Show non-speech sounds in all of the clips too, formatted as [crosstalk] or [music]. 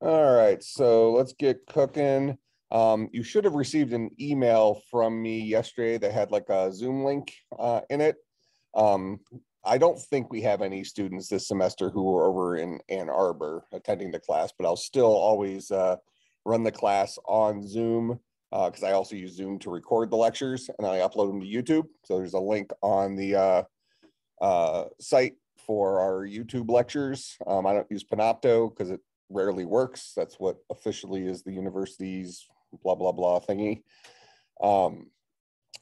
All right, so let's get cooking. Um, you should have received an email from me yesterday that had like a Zoom link uh, in it. Um, I don't think we have any students this semester who are over in Ann Arbor attending the class, but I'll still always uh, run the class on Zoom because uh, I also use Zoom to record the lectures and I upload them to YouTube. So there's a link on the uh, uh, site for our YouTube lectures. Um, I don't use Panopto because it rarely works. That's what officially is the university's blah, blah, blah thingy. Um,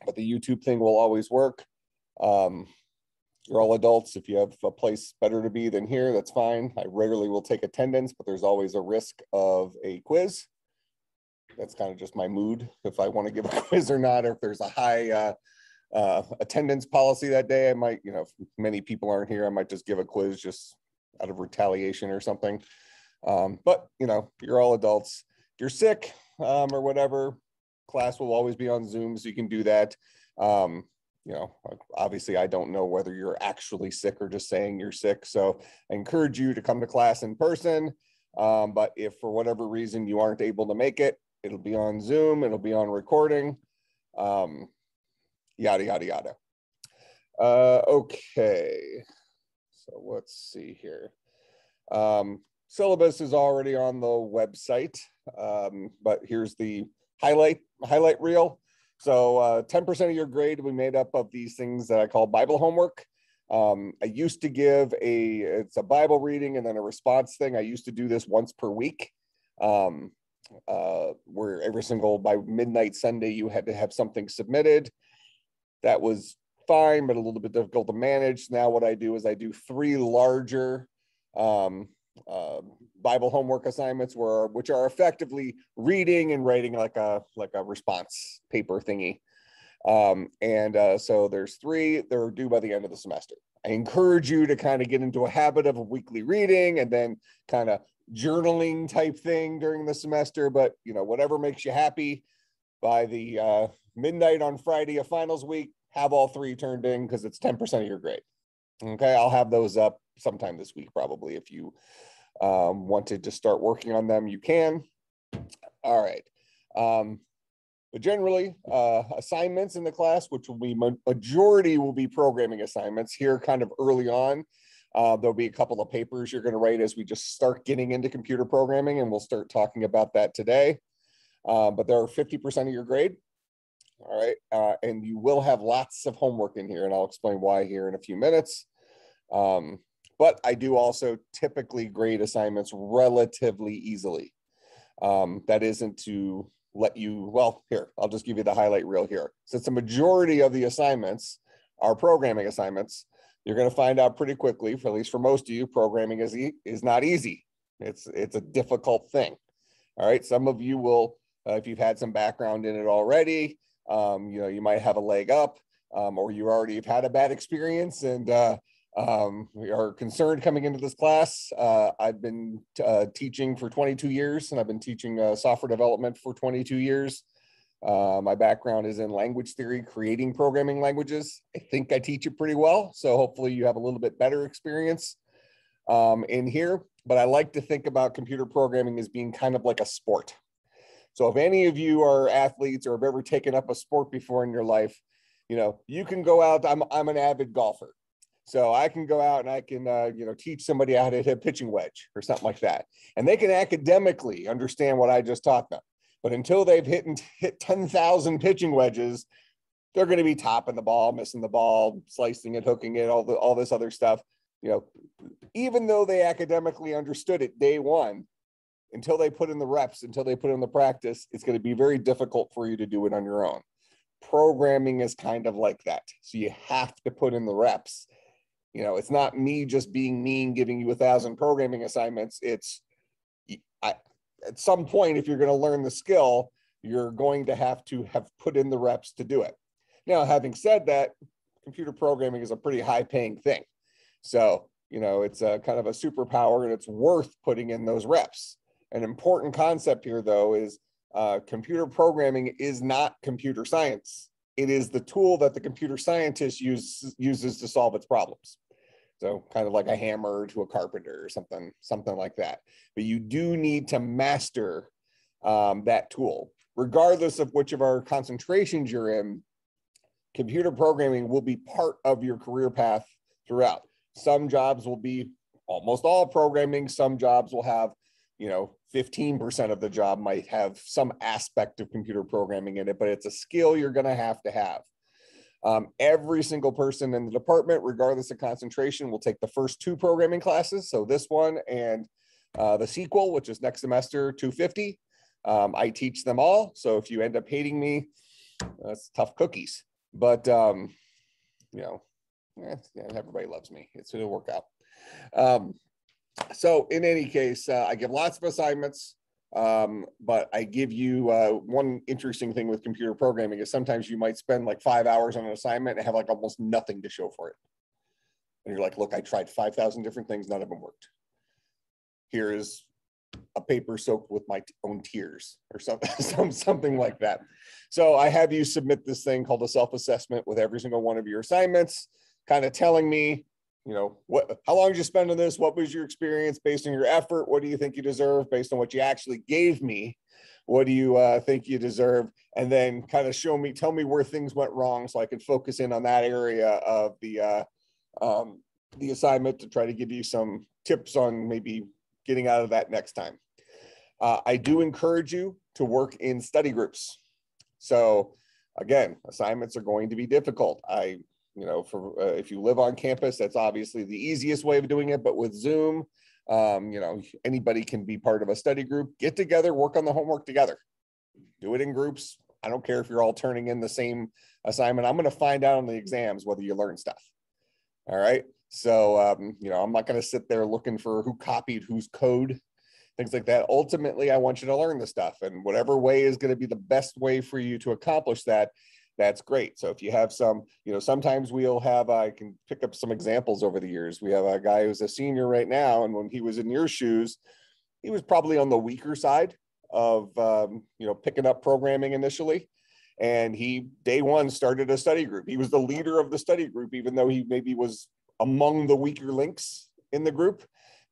but the YouTube thing will always work. Um, you're all adults. If you have a place better to be than here, that's fine. I rarely will take attendance, but there's always a risk of a quiz. That's kind of just my mood if I want to give a [laughs] quiz or not, or if there's a high uh, uh, attendance policy that day, I might, you know, if many people aren't here, I might just give a quiz just out of retaliation or something. Um, but, you know, you're all adults. You're sick um, or whatever, class will always be on Zoom, so you can do that. Um, you know, obviously I don't know whether you're actually sick or just saying you're sick. So I encourage you to come to class in person. Um, but if for whatever reason you aren't able to make it, it'll be on Zoom, it'll be on recording, um, yada, yada, yada. Uh, okay, so let's see here. Um, syllabus is already on the website, um, but here's the highlight highlight reel. So 10% uh, of your grade will be made up of these things that I call Bible homework. Um, I used to give a, it's a Bible reading and then a response thing. I used to do this once per week. Um, uh, where every single by midnight Sunday you had to have something submitted. That was fine, but a little bit difficult to manage. Now what I do is I do three larger um, uh, Bible homework assignments were which are effectively reading and writing like a like a response paper thingy. Um, and uh, so there's three. They're due by the end of the semester. I encourage you to kind of get into a habit of a weekly reading and then kind of journaling type thing during the semester. But you know whatever makes you happy. By the uh, midnight on Friday of finals week, have all three turned in because it's 10% of your grade. Okay, I'll have those up sometime this week probably if you um, wanted to start working on them, you can. All right. Um, but generally, uh, assignments in the class, which will be majority will be programming assignments here kind of early on. Uh, there'll be a couple of papers you're going to write as we just start getting into computer programming, and we'll start talking about that today. Uh, but there are 50% of your grade. All right. Uh, and you will have lots of homework in here, and I'll explain why here in a few minutes. Um, but I do also typically grade assignments relatively easily. Um, that isn't to let you, well, here, I'll just give you the highlight reel here. Since the majority of the assignments are programming assignments, you're going to find out pretty quickly, for at least for most of you, programming is, e is not easy. It's, it's a difficult thing. All right. Some of you will, uh, if you've had some background in it already, um, you know, you might have a leg up um, or you already have had a bad experience and, uh, um, we are concerned coming into this class. Uh, I've been uh, teaching for 22 years and I've been teaching uh, software development for 22 years. Uh, my background is in language theory, creating programming languages. I think I teach it pretty well. So hopefully you have a little bit better experience um, in here. But I like to think about computer programming as being kind of like a sport. So if any of you are athletes or have ever taken up a sport before in your life, you know, you can go out. I'm, I'm an avid golfer. So I can go out and I can, uh, you know, teach somebody how to hit a pitching wedge or something like that, and they can academically understand what I just taught them. But until they've hit hit ten thousand pitching wedges, they're going to be topping the ball, missing the ball, slicing it, hooking it, all the all this other stuff. You know, even though they academically understood it day one, until they put in the reps, until they put in the practice, it's going to be very difficult for you to do it on your own. Programming is kind of like that. So you have to put in the reps you know, it's not me just being mean, giving you a thousand programming assignments. It's I, at some point, if you're going to learn the skill, you're going to have to have put in the reps to do it. Now, having said that, computer programming is a pretty high paying thing. So, you know, it's a kind of a superpower and it's worth putting in those reps. An important concept here, though, is uh, computer programming is not computer science. It is the tool that the computer scientist use, uses to solve its problems. So kind of like a hammer to a carpenter or something, something like that. But you do need to master um, that tool, regardless of which of our concentrations you're in. Computer programming will be part of your career path throughout. Some jobs will be almost all programming. Some jobs will have, you know, 15% of the job might have some aspect of computer programming in it, but it's a skill you're going to have to have. Um, every single person in the department, regardless of concentration, will take the first two programming classes. So this one and uh, the sequel, which is next semester 250. Um, I teach them all. So if you end up hating me, that's tough cookies. But, um, you know, eh, yeah, everybody loves me. It's going to work out. So in any case, uh, I give lots of assignments. Um, but I give you uh, one interesting thing with computer programming is sometimes you might spend like five hours on an assignment and have like almost nothing to show for it. And you're like, look, I tried 5,000 different things, none of them worked. Here is a paper soaked with my own tears or something, [laughs] something like that. So I have you submit this thing called a self-assessment with every single one of your assignments, kind of telling me you know what how long did you spend on this? What was your experience based on your effort? What do you think you deserve based on what you actually gave me? What do you uh, think you deserve? And then kind of show me tell me where things went wrong so i can focus in on that area of the uh, um, the assignment to try to give you some tips on maybe getting out of that next time. Uh, i do encourage you to work in study groups. So again assignments are going to be difficult. I you know, for uh, if you live on campus, that's obviously the easiest way of doing it. But with Zoom, um, you know, anybody can be part of a study group, get together, work on the homework together, do it in groups. I don't care if you're all turning in the same assignment. I'm going to find out on the exams whether you learn stuff. All right. So, um, you know, I'm not going to sit there looking for who copied whose code, things like that. Ultimately, I want you to learn the stuff, and whatever way is going to be the best way for you to accomplish that that's great. So if you have some, you know, sometimes we'll have, I can pick up some examples over the years. We have a guy who's a senior right now, and when he was in your shoes, he was probably on the weaker side of, um, you know, picking up programming initially. And he, day one, started a study group. He was the leader of the study group, even though he maybe was among the weaker links in the group,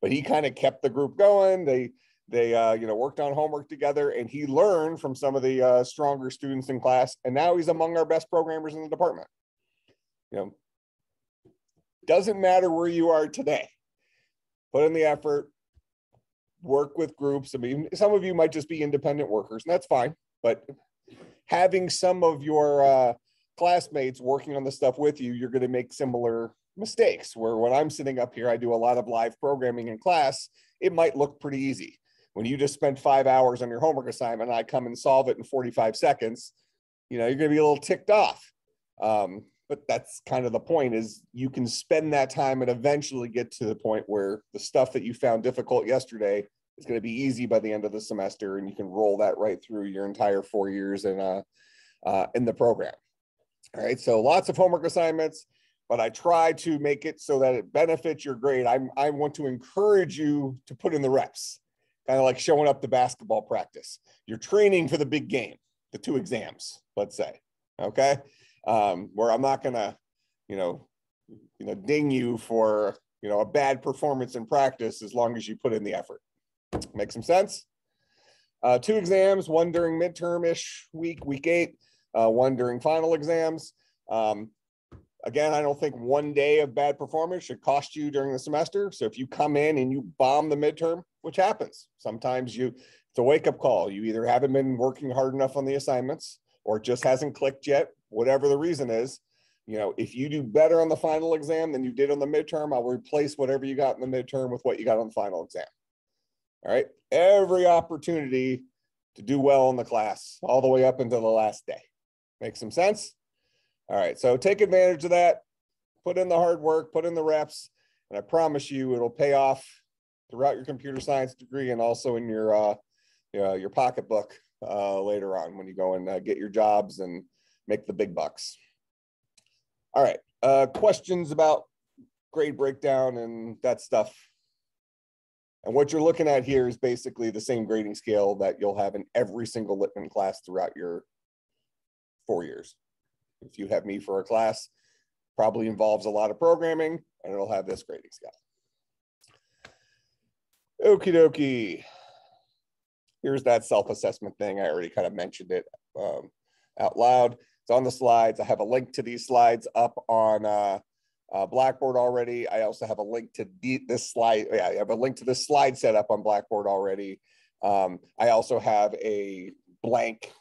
but he kind of kept the group going. They, they uh, you know worked on homework together and he learned from some of the uh, stronger students in class and now he's among our best programmers in the department. You know doesn't matter where you are today. Put in the effort. Work with groups. I mean some of you might just be independent workers and that's fine but having some of your uh, classmates working on the stuff with you you're going to make similar mistakes where when i'm sitting up here i do a lot of live programming in class it might look pretty easy when you just spend five hours on your homework assignment, and I come and solve it in 45 seconds, you know, you're going to be a little ticked off. Um, but that's kind of the point is you can spend that time and eventually get to the point where the stuff that you found difficult yesterday is going to be easy by the end of the semester and you can roll that right through your entire four years in uh, uh, in the program. All right so lots of homework assignments but i try to make it so that it benefits your grade. I i want to encourage you to put in the reps kind of like showing up to basketball practice. You're training for the big game, the two exams, let's say. Okay. Um, where I'm not gonna, you know, you know, ding you for you know a bad performance in practice as long as you put in the effort. Make some sense? Uh, two exams, one during midterm-ish week, week eight, uh, one during final exams. Um, again, I don't think one day of bad performance should cost you during the semester. So if you come in and you bomb the midterm, which happens. Sometimes you it's a wake up call. You either haven't been working hard enough on the assignments or just hasn't clicked yet, whatever the reason is. You know, if you do better on the final exam than you did on the midterm, I'll replace whatever you got in the midterm with what you got on the final exam. All right. Every opportunity to do well in the class all the way up until the last day. Make some sense? All right. So take advantage of that. Put in the hard work, put in the reps, and I promise you it'll pay off throughout your computer science degree and also in your uh, your pocketbook uh, later on when you go and uh, get your jobs and make the big bucks. All right, uh, questions about grade breakdown and that stuff. And what you're looking at here is basically the same grading scale that you'll have in every single Littman class throughout your four years. If you have me for a class, probably involves a lot of programming and it'll have this grading scale. Okie dokie. Here's that self-assessment thing. I already kind of mentioned it um, out loud. It's on the slides. I have a link to these slides up on uh, uh, Blackboard already. I also have a link to this slide. Yeah, I have a link to this slide set up on Blackboard already. Um, I also have a blank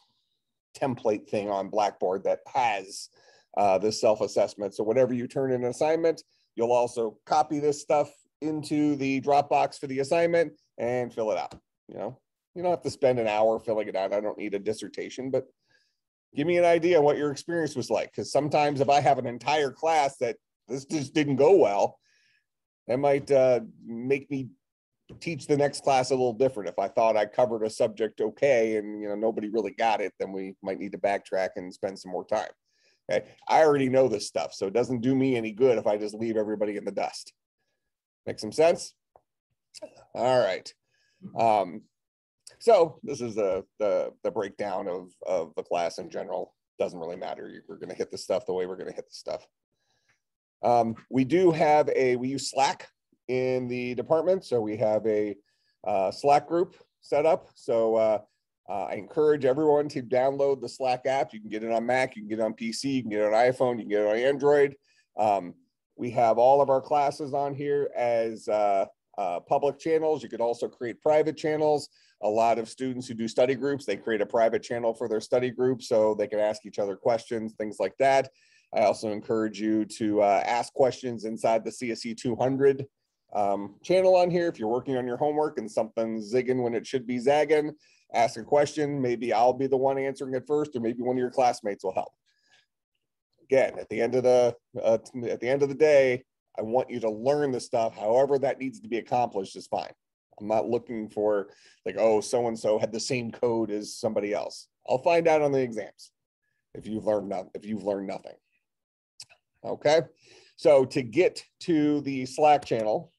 template thing on Blackboard that has uh, this self-assessment. So whenever you turn in an assignment, you'll also copy this stuff into the Dropbox for the assignment and fill it out. You know, you don't have to spend an hour filling it out. I don't need a dissertation, but give me an idea what your experience was like. Because sometimes if I have an entire class that this just didn't go well, that might uh, make me teach the next class a little different. If I thought I covered a subject okay and you know nobody really got it, then we might need to backtrack and spend some more time. Okay, I already know this stuff, so it doesn't do me any good if I just leave everybody in the dust. Make some sense? All right. Um, so this is the, the, the breakdown of, of the class in general. Doesn't really matter. We're going to hit the stuff the way we're going to hit the stuff. Um, we do have a, we use Slack in the department. So we have a uh, Slack group set up. So uh, uh, I encourage everyone to download the Slack app. You can get it on Mac, you can get it on PC, you can get it on iPhone, you can get it on Android. Um, we have all of our classes on here as uh, uh, public channels. You could also create private channels. A lot of students who do study groups, they create a private channel for their study group so they can ask each other questions, things like that. I also encourage you to uh, ask questions inside the CSC 200 um, channel on here. If you're working on your homework and something's zigging when it should be zagging, ask a question. Maybe I'll be the one answering it first, or maybe one of your classmates will help again, at the end of the uh, at the end of the day, I want you to learn the stuff. However, that needs to be accomplished is fine. I'm not looking for like, oh, so and so had the same code as somebody else. I'll find out on the exams if you've learned nothing. If you've learned nothing. Okay, so to get to the Slack channel.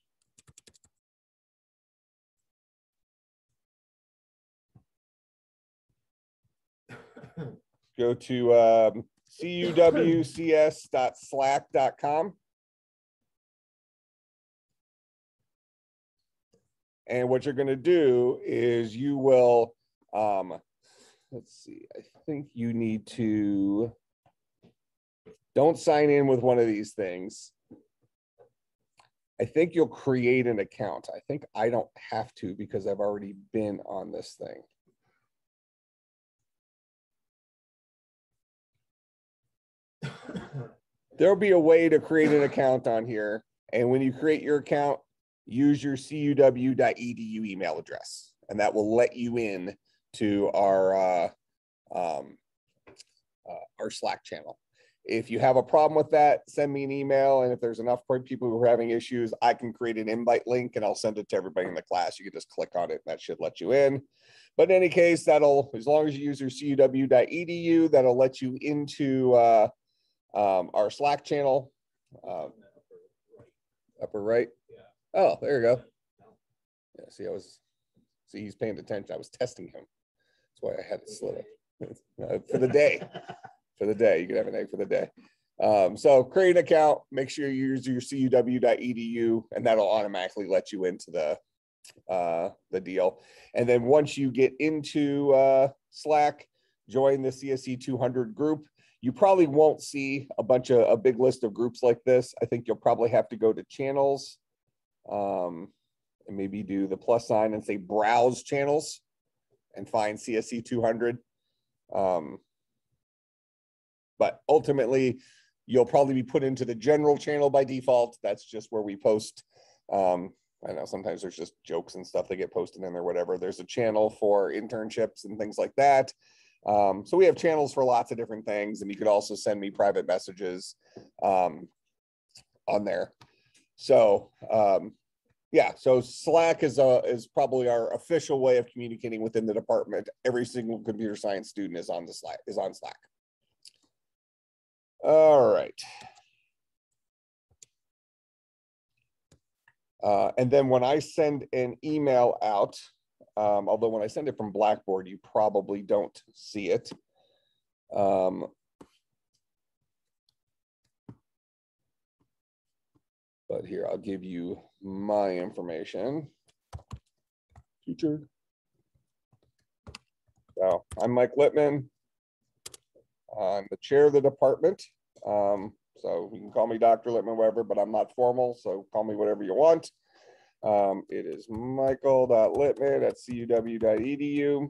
Go to um, cuwcs.slack.com. And what you're going to do is you will, um, let's see, I think you need to, don't sign in with one of these things. I think you'll create an account. I think I don't have to because I've already been on this thing. [laughs] there'll be a way to create an account on here. And when you create your account, use your cuw.edu email address, and that will let you in to our uh, um, uh, our Slack channel. If you have a problem with that, send me an email. And if there's enough people who are having issues, I can create an invite link and I'll send it to everybody in the class. You can just click on it. That should let you in. But in any case, that'll, as long as you use your cuw.edu, that'll let you into uh, um, our Slack channel, uh, upper right. Oh, there you go. Yeah, see, I was, see, he's paying attention. I was testing him. That's why I had it slid uh, [laughs] for the day. For the day, you can have an egg for the day. Um, so create an account, make sure you use your cuw.edu, and that'll automatically let you into the uh, the deal. And then once you get into uh, Slack, join the CSC 200 group. You probably won't see a bunch of a big list of groups like this. I think you'll probably have to go to channels um, and maybe do the plus sign and say browse channels and find CSC 200. Um, but ultimately, you'll probably be put into the general channel by default. That's just where we post. Um, I know sometimes there's just jokes and stuff that get posted in there, whatever. There's a channel for internships and things like that. Um, so we have channels for lots of different things, and you could also send me private messages um, on there. So um, yeah, so Slack is a, is probably our official way of communicating within the department. Every single computer science student is on the Slack is on Slack. All right. Uh, and then when I send an email out, um, although when I send it from Blackboard, you probably don't see it. Um, But here, I'll give you my information. Future. So I'm Mike Littman. I'm the chair of the department. Um, so you can call me Dr. Littman, whatever, but I'm not formal, so call me whatever you want. Um, it is michael.littman at cuw.edu.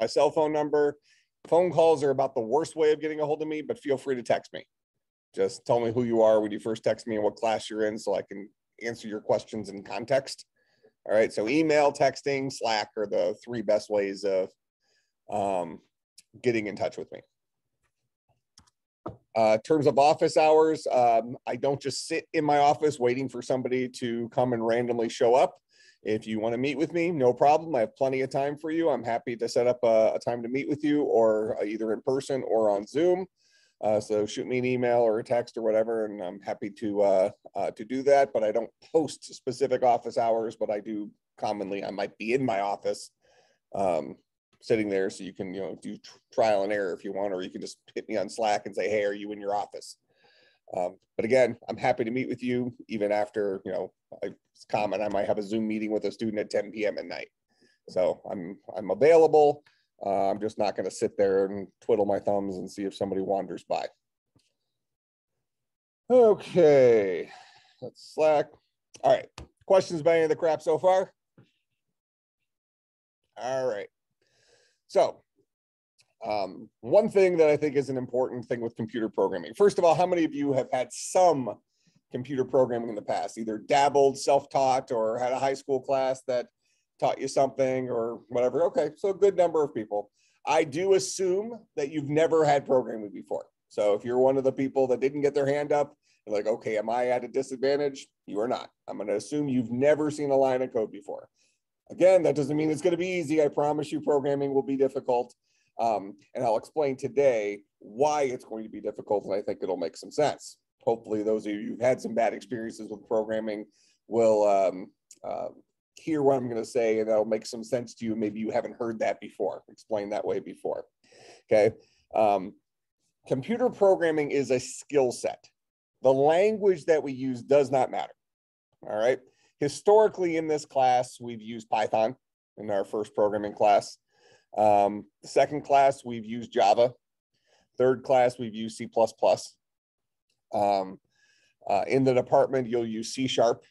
My cell phone number. Phone calls are about the worst way of getting a hold of me, but feel free to text me. Just tell me who you are when you first text me and what class you're in so I can answer your questions in context. All right, so email, texting, Slack are the three best ways of um, getting in touch with me. Uh, terms of office hours, um, I don't just sit in my office waiting for somebody to come and randomly show up. If you want to meet with me, no problem. I have plenty of time for you. I'm happy to set up a, a time to meet with you or uh, either in person or on Zoom. Uh, so shoot me an email or a text or whatever, and I'm happy to uh, uh, to do that. But I don't post specific office hours, but I do commonly. I might be in my office, um, sitting there, so you can you know do trial and error if you want, or you can just hit me on Slack and say, "Hey, are you in your office?" Um, but again, I'm happy to meet with you even after you know it's common. I might have a Zoom meeting with a student at 10 p.m. at night, so I'm I'm available. Uh, I'm just not going to sit there and twiddle my thumbs and see if somebody wanders by. Okay, that's Slack. All right, questions about any of the crap so far? All right. So um, one thing that I think is an important thing with computer programming. First of all, how many of you have had some computer programming in the past, either dabbled, self-taught, or had a high school class that taught you something or whatever. Okay, so a good number of people. I do assume that you've never had programming before. So if you're one of the people that didn't get their hand up, like, okay, am I at a disadvantage? You are not. I'm going to assume you've never seen a line of code before. Again, that doesn't mean it's going to be easy. I promise you, programming will be difficult. Um, and I'll explain today why it's going to be difficult, and I think it'll make some sense. Hopefully, those of you who've had some bad experiences with programming will um, uh, hear what I'm going to say and that'll make some sense to you. Maybe you haven't heard that before, explained that way before. Okay. Um, computer programming is a skill set. The language that we use does not matter. All right. Historically, in this class, we've used Python in our first programming class. Um, second class, we've used Java. Third class, we've used C++. Um, uh, in the department, you'll use C Sharp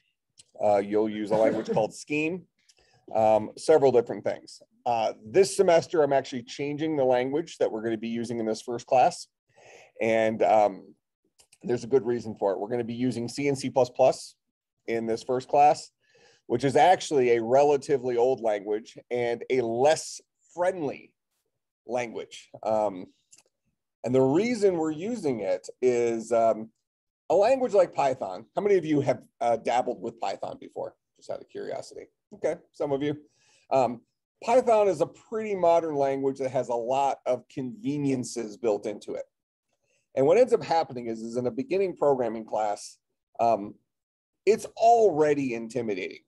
uh, you'll use a language called [laughs] Scheme, um, several different things. Uh, this semester, I'm actually changing the language that we're going to be using in this first class. And um, there's a good reason for it. We're going to be using C and C++ in this first class, which is actually a relatively old language and a less friendly language. Um, and the reason we're using it is um, a language like Python, how many of you have uh, dabbled with Python before? Just out of curiosity. Okay, some of you. Um, Python is a pretty modern language that has a lot of conveniences built into it. And what ends up happening is, is in a beginning programming class, um, it's already intimidating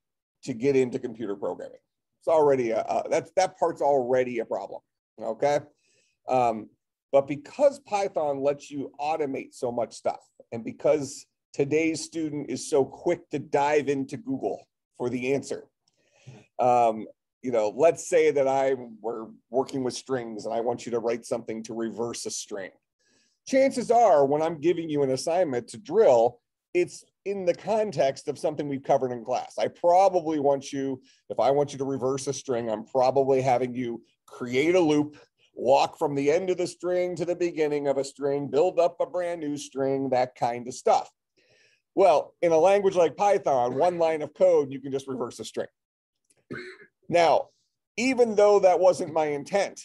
to get into computer programming. It's already a, that's that part's already a problem. Okay, um, but because Python lets you automate so much stuff, and because today's student is so quick to dive into Google for the answer, um, you know, let's say that I were working with strings and I want you to write something to reverse a string. Chances are, when I'm giving you an assignment to drill, it's in the context of something we've covered in class. I probably want you, if I want you to reverse a string, I'm probably having you create a loop walk from the end of the string to the beginning of a string, build up a brand new string, that kind of stuff. Well, in a language like Python, one line of code, you can just reverse a string. Now, even though that wasn't my intent,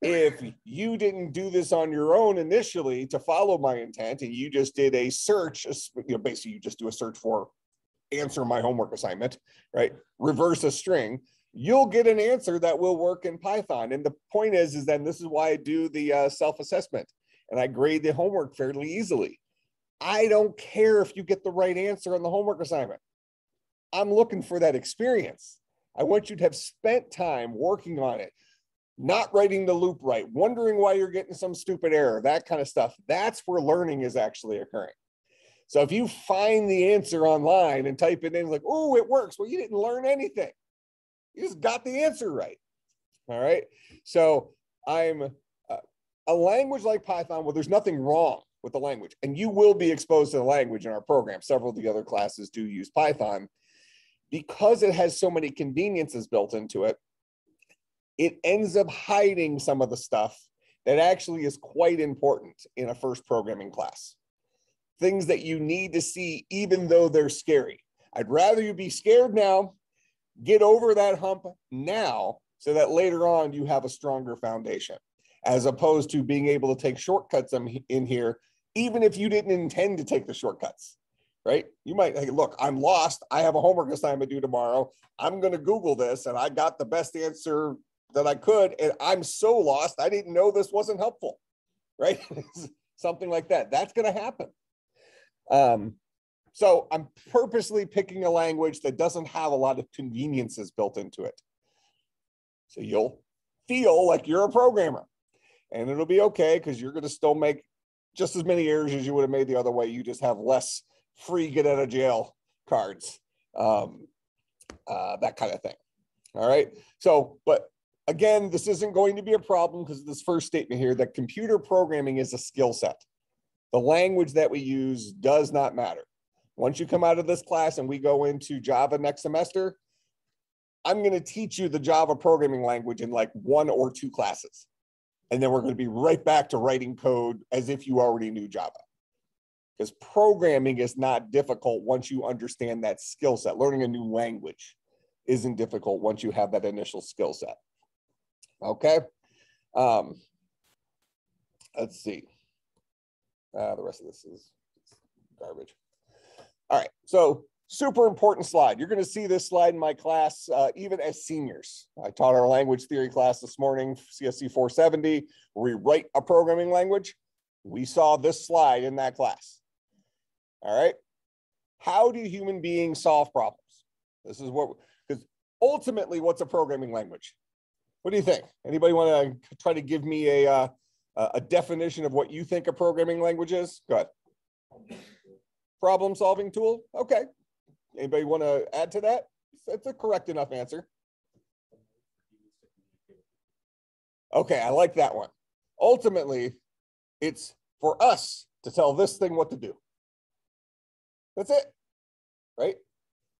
if you didn't do this on your own initially to follow my intent and you just did a search, you know, basically you just do a search for answer my homework assignment, right? Reverse a string you'll get an answer that will work in Python. And the point is, is that this is why I do the uh, self-assessment and I grade the homework fairly easily. I don't care if you get the right answer on the homework assignment. I'm looking for that experience. I want you to have spent time working on it, not writing the loop right, wondering why you're getting some stupid error, that kind of stuff. That's where learning is actually occurring. So if you find the answer online and type it in, like, oh, it works. Well, you didn't learn anything. You just got the answer right. All right. So I'm uh, a language like Python, well, there's nothing wrong with the language, and you will be exposed to the language in our program. Several of the other classes do use Python because it has so many conveniences built into it. It ends up hiding some of the stuff that actually is quite important in a first programming class. Things that you need to see, even though they're scary. I'd rather you be scared now, get over that hump now, so that later on you have a stronger foundation, as opposed to being able to take shortcuts in here, even if you didn't intend to take the shortcuts right? You might hey, look, I'm lost. I have a homework assignment due tomorrow. I'm going to Google this and I got the best answer that I could. And I'm so lost. I didn't know this wasn't helpful, [laughs] right? [laughs] Something like that. That's going to happen. Um, so I'm purposely picking a language that doesn't have a lot of conveniences built into it. So you'll feel like you're a programmer and it'll be okay because you're going to still make just as many errors as you would have made the other way. You just have less free get out of jail cards, um, uh, that kind of thing. All right. So, but again, this isn't going to be a problem because this first statement here that computer programming is a skill set. The language that we use does not matter. Once you come out of this class and we go into Java next semester, I'm going to teach you the Java programming language in like one or two classes. And then we're going to be right back to writing code as if you already knew Java because programming is not difficult once you understand that skill set. Learning a new language isn't difficult once you have that initial skill set. Okay. Um, let's see. Uh, the rest of this is garbage. All right. So super important slide. You're going to see this slide in my class, uh, even as seniors. I taught our language theory class this morning, CSC 470, where we write a programming language. We saw this slide in that class. All right. How do human beings solve problems? This is what, because ultimately, what's a programming language? What do you think? Anybody want to try to give me a, uh, a definition of what you think a programming language is? Go ahead. Problem solving tool. Okay. Anybody want to add to that? That's a correct enough answer. Okay, I like that one. Ultimately, it's for us to tell this thing what to do. That's it, right?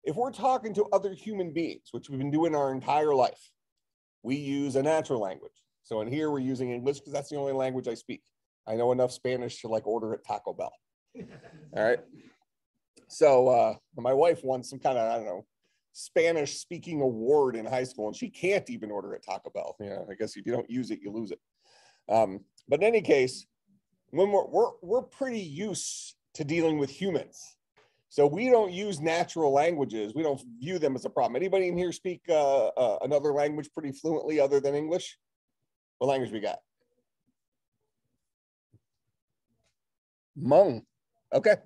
If we're talking to other human beings, which we've been doing our entire life, we use a natural language. So in here, we're using English because that's the only language I speak. I know enough Spanish to like order at Taco Bell. [laughs] All right. So uh, my wife won some kind of, I don't know, Spanish speaking award in high school, and she can't even order at Taco Bell. Yeah, I guess if you don't use it, you lose it. Um, but in any case, when we're, we're, we're pretty used to dealing with humans so we don't use natural languages. We don't view them as a problem. Anybody in here speak uh, uh, another language pretty fluently other than English? What language we got? Hmong. Okay.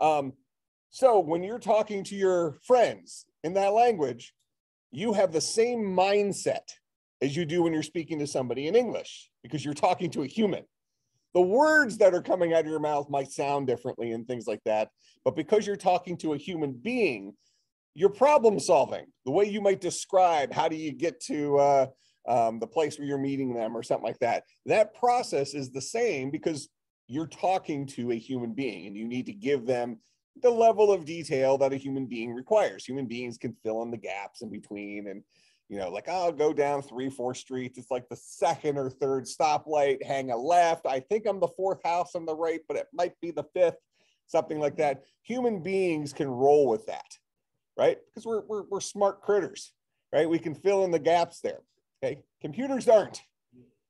Um, so when you're talking to your friends in that language, you have the same mindset as you do when you're speaking to somebody in English because you're talking to a human the words that are coming out of your mouth might sound differently and things like that. But because you're talking to a human being, you're problem solving the way you might describe how do you get to uh, um, the place where you're meeting them or something like that. That process is the same because you're talking to a human being and you need to give them the level of detail that a human being requires. Human beings can fill in the gaps in between and you know, like I'll go down three, four streets. It's like the second or third stoplight, hang a left. I think I'm the fourth house on the right, but it might be the fifth, something like that. Human beings can roll with that, right? Because we're, we're, we're smart critters, right? We can fill in the gaps there. Okay. Computers aren't.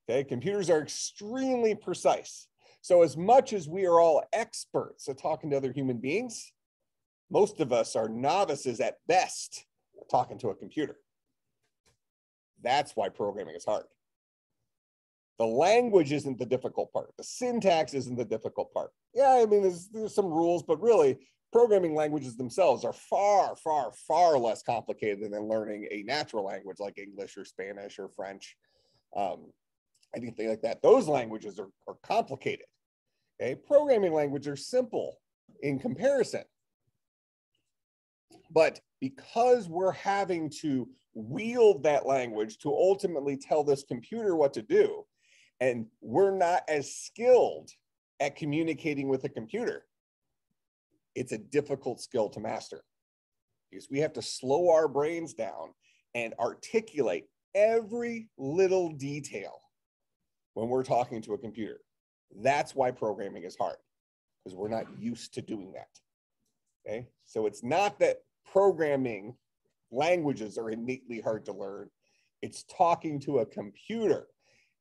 Okay. Computers are extremely precise. So, as much as we are all experts at talking to other human beings, most of us are novices at best talking to a computer. That's why programming is hard. The language isn't the difficult part. The syntax isn't the difficult part. Yeah, I mean, there's, there's some rules, but really, programming languages themselves are far, far, far less complicated than learning a natural language like English or Spanish or French. um, anything like that. Those languages are, are complicated. Okay, programming languages are simple in comparison. But because we're having to wield that language to ultimately tell this computer what to do, and we're not as skilled at communicating with a computer, it's a difficult skill to master because we have to slow our brains down and articulate every little detail when we're talking to a computer. That's why programming is hard because we're not used to doing that. Okay, so it's not that programming languages are innately hard to learn. It's talking to a computer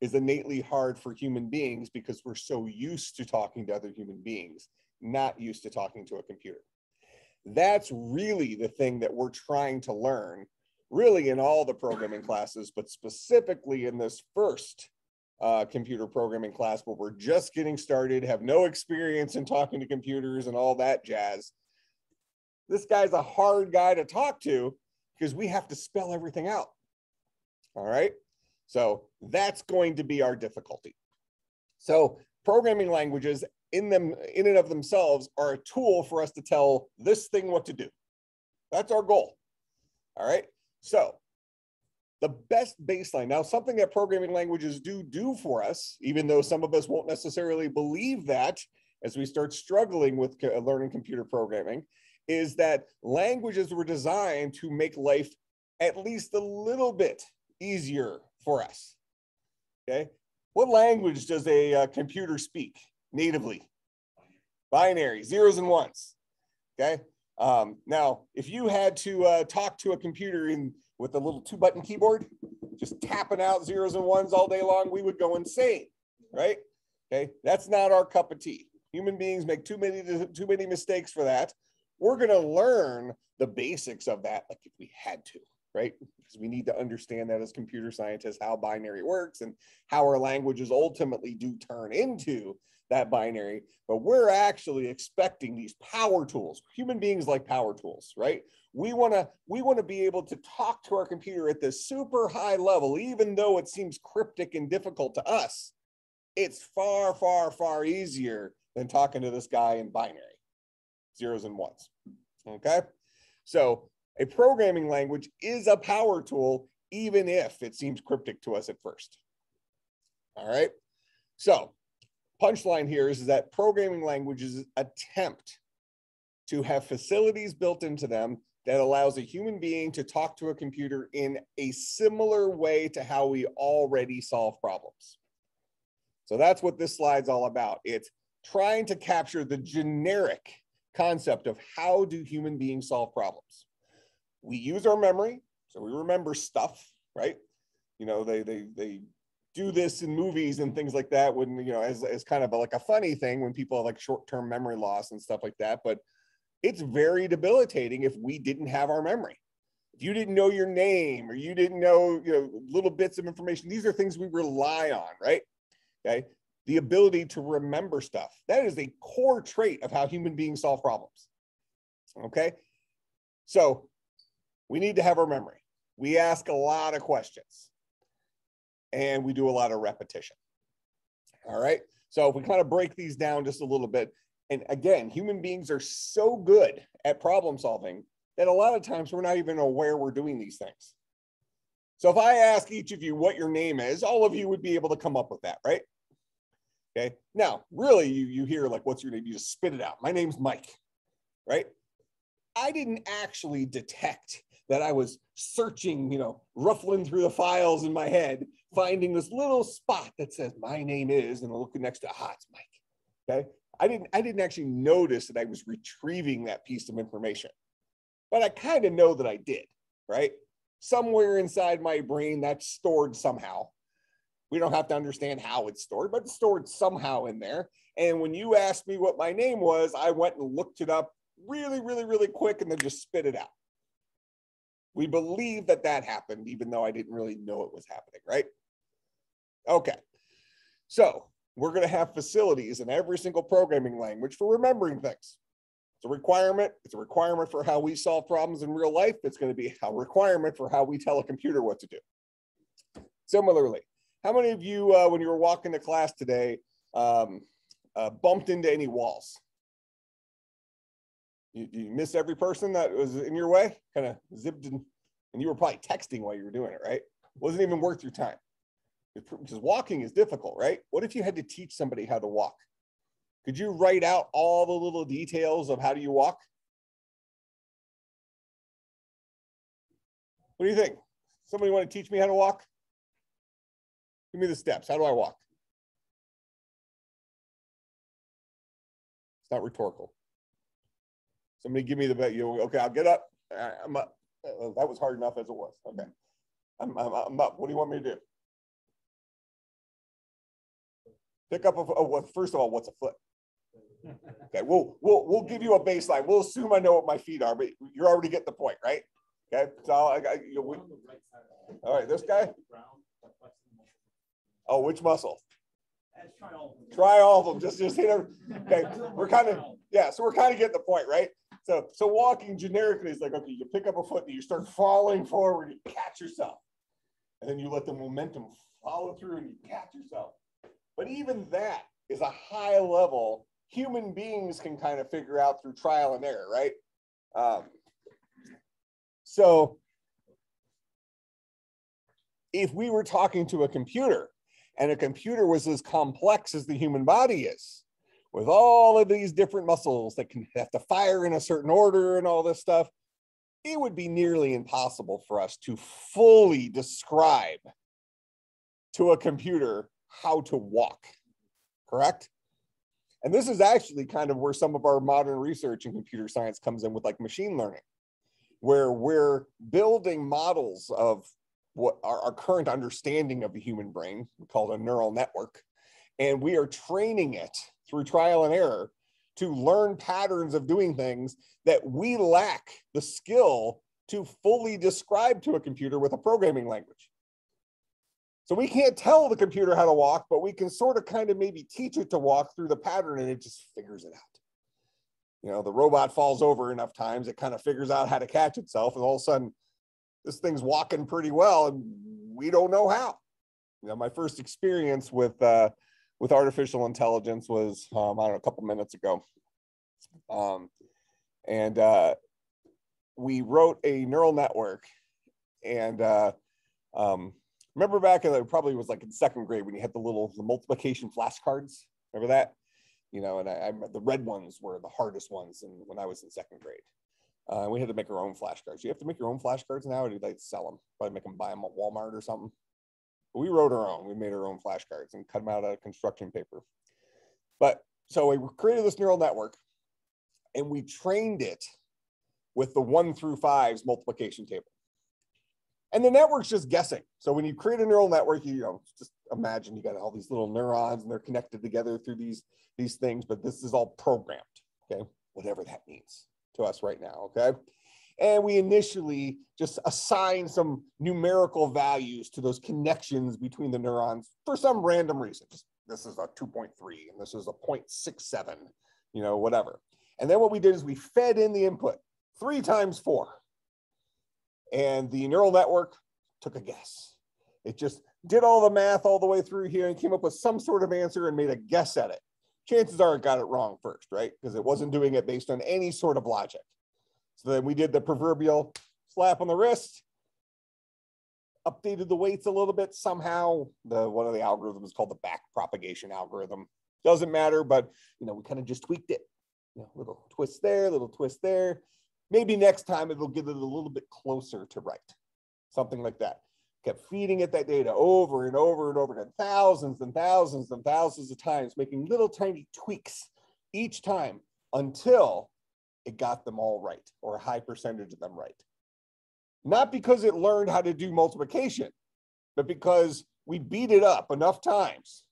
is innately hard for human beings because we're so used to talking to other human beings, not used to talking to a computer. That's really the thing that we're trying to learn, really in all the programming classes, but specifically in this first uh, computer programming class where we're just getting started, have no experience in talking to computers and all that jazz. This guy's a hard guy to talk to because we have to spell everything out. All right. So that's going to be our difficulty. So programming languages in them in and of themselves are a tool for us to tell this thing what to do. That's our goal. All right. So the best baseline now something that programming languages do do for us even though some of us won't necessarily believe that as we start struggling with learning computer programming is that languages were designed to make life at least a little bit easier for us okay what language does a uh, computer speak natively binary zeros and ones okay um, now if you had to uh, talk to a computer in with a little two button keyboard, just tapping out zeros and ones all day long, we would go insane, right? Okay, that's not our cup of tea. Human beings make too many too many mistakes for that. We're going to learn the basics of that, like if we had to, right? Because we need to understand that as computer scientists, how binary works and how our languages ultimately do turn into that binary. But we're actually expecting these power tools. Human beings like power tools, right? we want to we want to be able to talk to our computer at this super high level even though it seems cryptic and difficult to us it's far far far easier than talking to this guy in binary zeros and ones okay so a programming language is a power tool even if it seems cryptic to us at first all right so punchline here is that programming languages attempt to have facilities built into them that allows a human being to talk to a computer in a similar way to how we already solve problems. So that's what this slide's all about. It's trying to capture the generic concept of how do human beings solve problems. We use our memory, so we remember stuff, right? You know, they they they do this in movies and things like that when you know as, as kind of a, like a funny thing when people have like short-term memory loss and stuff like that but it's very debilitating if we didn't have our memory. If you didn't know your name or you didn't know, you know, little bits of information, these are things we rely on, right? Okay. The ability to remember stuff. That is a core trait of how human beings solve problems. Okay. So we need to have our memory. We ask a lot of questions and we do a lot of repetition. All right. So if we kind of break these down just a little bit, and again, human beings are so good at problem solving that a lot of times we're not even aware we're doing these things. So if I ask each of you what your name is, all of you would be able to come up with that, right? Okay. Now, really, you, you hear like, what's your name? You just spit it out. My name's Mike, right? I didn't actually detect that I was searching, you know, ruffling through the files in my head, finding this little spot that says my name is, and looking next to, ah, it's Mike. Okay. I didn't I didn't actually notice that I was retrieving that piece of information. But I kind of know that I did, right? Somewhere inside my brain that's stored somehow. We don't have to understand how it's stored, but it's stored somehow in there. And when you asked me what my name was, I went and looked it up really, really, really quick and then just spit it out. We believe that that happened, even though I didn't really know it was happening, right? Okay. So we're going to have facilities in every single programming language for remembering things. It's a requirement. It's a requirement for how we solve problems in real life. It's going to be a requirement for how we tell a computer what to do. Similarly, How many of you, uh, when you were walking to class today, um, uh, bumped into any walls? You, you miss every person that was in your way, kind of zipped in, and you were probably texting while you were doing it, right? Wasn't even worth your time because walking is difficult, right? What if you had to teach somebody how to walk? Could you write out all the little details of how do you walk? What do you think? Somebody want to teach me how to walk? Give me the steps. How do I walk? It's not rhetorical. Somebody give me the bet. You okay? I'll get up. I'm up. Uh, that was hard enough as it was. Okay. I'm, I'm, I'm up. What do you want me to do? Pick up a, oh, well, first of all, what's a foot? Okay, we'll we'll we'll give you a baseline. We'll assume I know what my feet are, but you're already getting the point, right? Okay, so I got you. All right, this guy. Oh, which muscle? Try all of them. Just just hit them. [laughs] Okay, we're kind of yeah. So we're kind of getting the point, right? So so walking generically is like okay, you pick up a foot and you start falling forward, you catch yourself, and then you let the momentum follow through and you catch yourself. But even that is a high level human beings can kind of figure out through trial and error, right? Um, so if we were talking to a computer and a computer was as complex as the human body is, with all of these different muscles that can have to fire in a certain order and all this stuff, it would be nearly impossible for us to fully describe to a computer how to walk, correct? And this is actually kind of where some of our modern research in computer science comes in with like machine learning, where we're building models of what our, our current understanding of the human brain, called a neural network, and we are training it through trial and error to learn patterns of doing things that we lack the skill to fully describe to a computer with a programming language. So we can't tell the computer how to walk, but we can sort of kind of maybe teach it to walk through the pattern and it just figures it out. You know, the robot falls over enough times, it kind of figures out how to catch itself, and all of a sudden, this thing's walking pretty well, and we don't know how. You know, my first experience with uh, with artificial intelligence was um, I don't know a couple minutes ago, um, and uh, we wrote a neural network, and uh, um, remember back in the, probably was like in second grade when you had the little the multiplication flashcards. Remember that? You know, and I, I the red ones were the hardest ones, and when I was in second grade, uh, we had to make our own flashcards. You have to make your own flashcards now, or do they sell them? Probably make them buy them at Walmart or something. But we wrote our own. We made our own flashcards and cut them out of construction paper. But so we created this neural network, and we trained it with the one through fives multiplication table. And the network's just guessing. So when you create a neural network, you, you know, just imagine you got all these little neurons and they're connected together through these, these things, but this is all programmed, okay? Whatever that means to us right now, okay? And we initially just assign some numerical values to those connections between the neurons for some random reason. Just this is a 2.3 and this is a 0.67, you know, whatever. And then what we did is we fed in the input three times four. And the neural network took a guess. It just did all the math all the way through here and came up with some sort of answer and made a guess at it. Chances are it got it wrong first, right? Because it wasn't doing it based on any sort of logic. So then we did the proverbial slap on the wrist, updated the weights a little bit somehow. The one of the algorithms called the back propagation algorithm. Doesn't matter, but you know, we kind of just tweaked it. You know, little twist there, a little twist there. Maybe next time it'll get it a little bit closer to right, something like that. Kept feeding it that data over and over and over again, thousands and thousands and thousands of times, making little tiny tweaks each time until it got them all right or a high percentage of them right. Not because it learned how to do multiplication, but because we beat it up enough times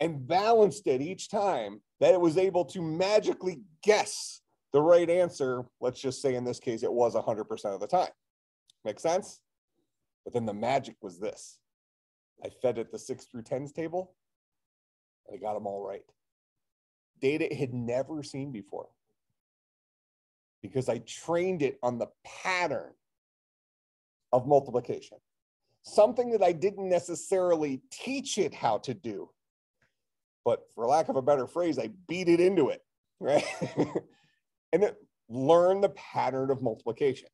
and balanced it each time that it was able to magically guess the right answer, let's just say in this case, it was 100% of the time. Make sense? But then the magic was this I fed it the six through tens table and it got them all right. Data it had never seen before because I trained it on the pattern of multiplication. something that I didn't necessarily teach it how to do. But for lack of a better phrase, I beat it into it, right? [laughs] and it learned the pattern of multiplication.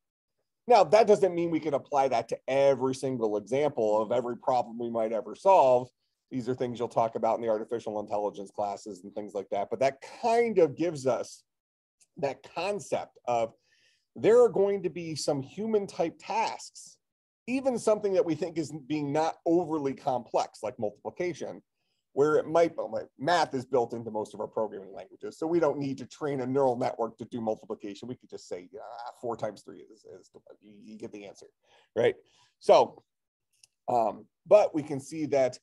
Now, that doesn't mean we can apply that to every single example of mm-hmm. every problem we might ever solve. These are things you'll talk about in the artificial intelligence classes and things like that. But that kind of gives us that concept of there are going to be some human type tasks, even something that we think is being not overly complex, like multiplication, where it might, like math is built into most of our programming languages. So we don't need to train a neural network to do multiplication. We could just say four times three is, is you, you, get the answer, right? So, um, but we can see that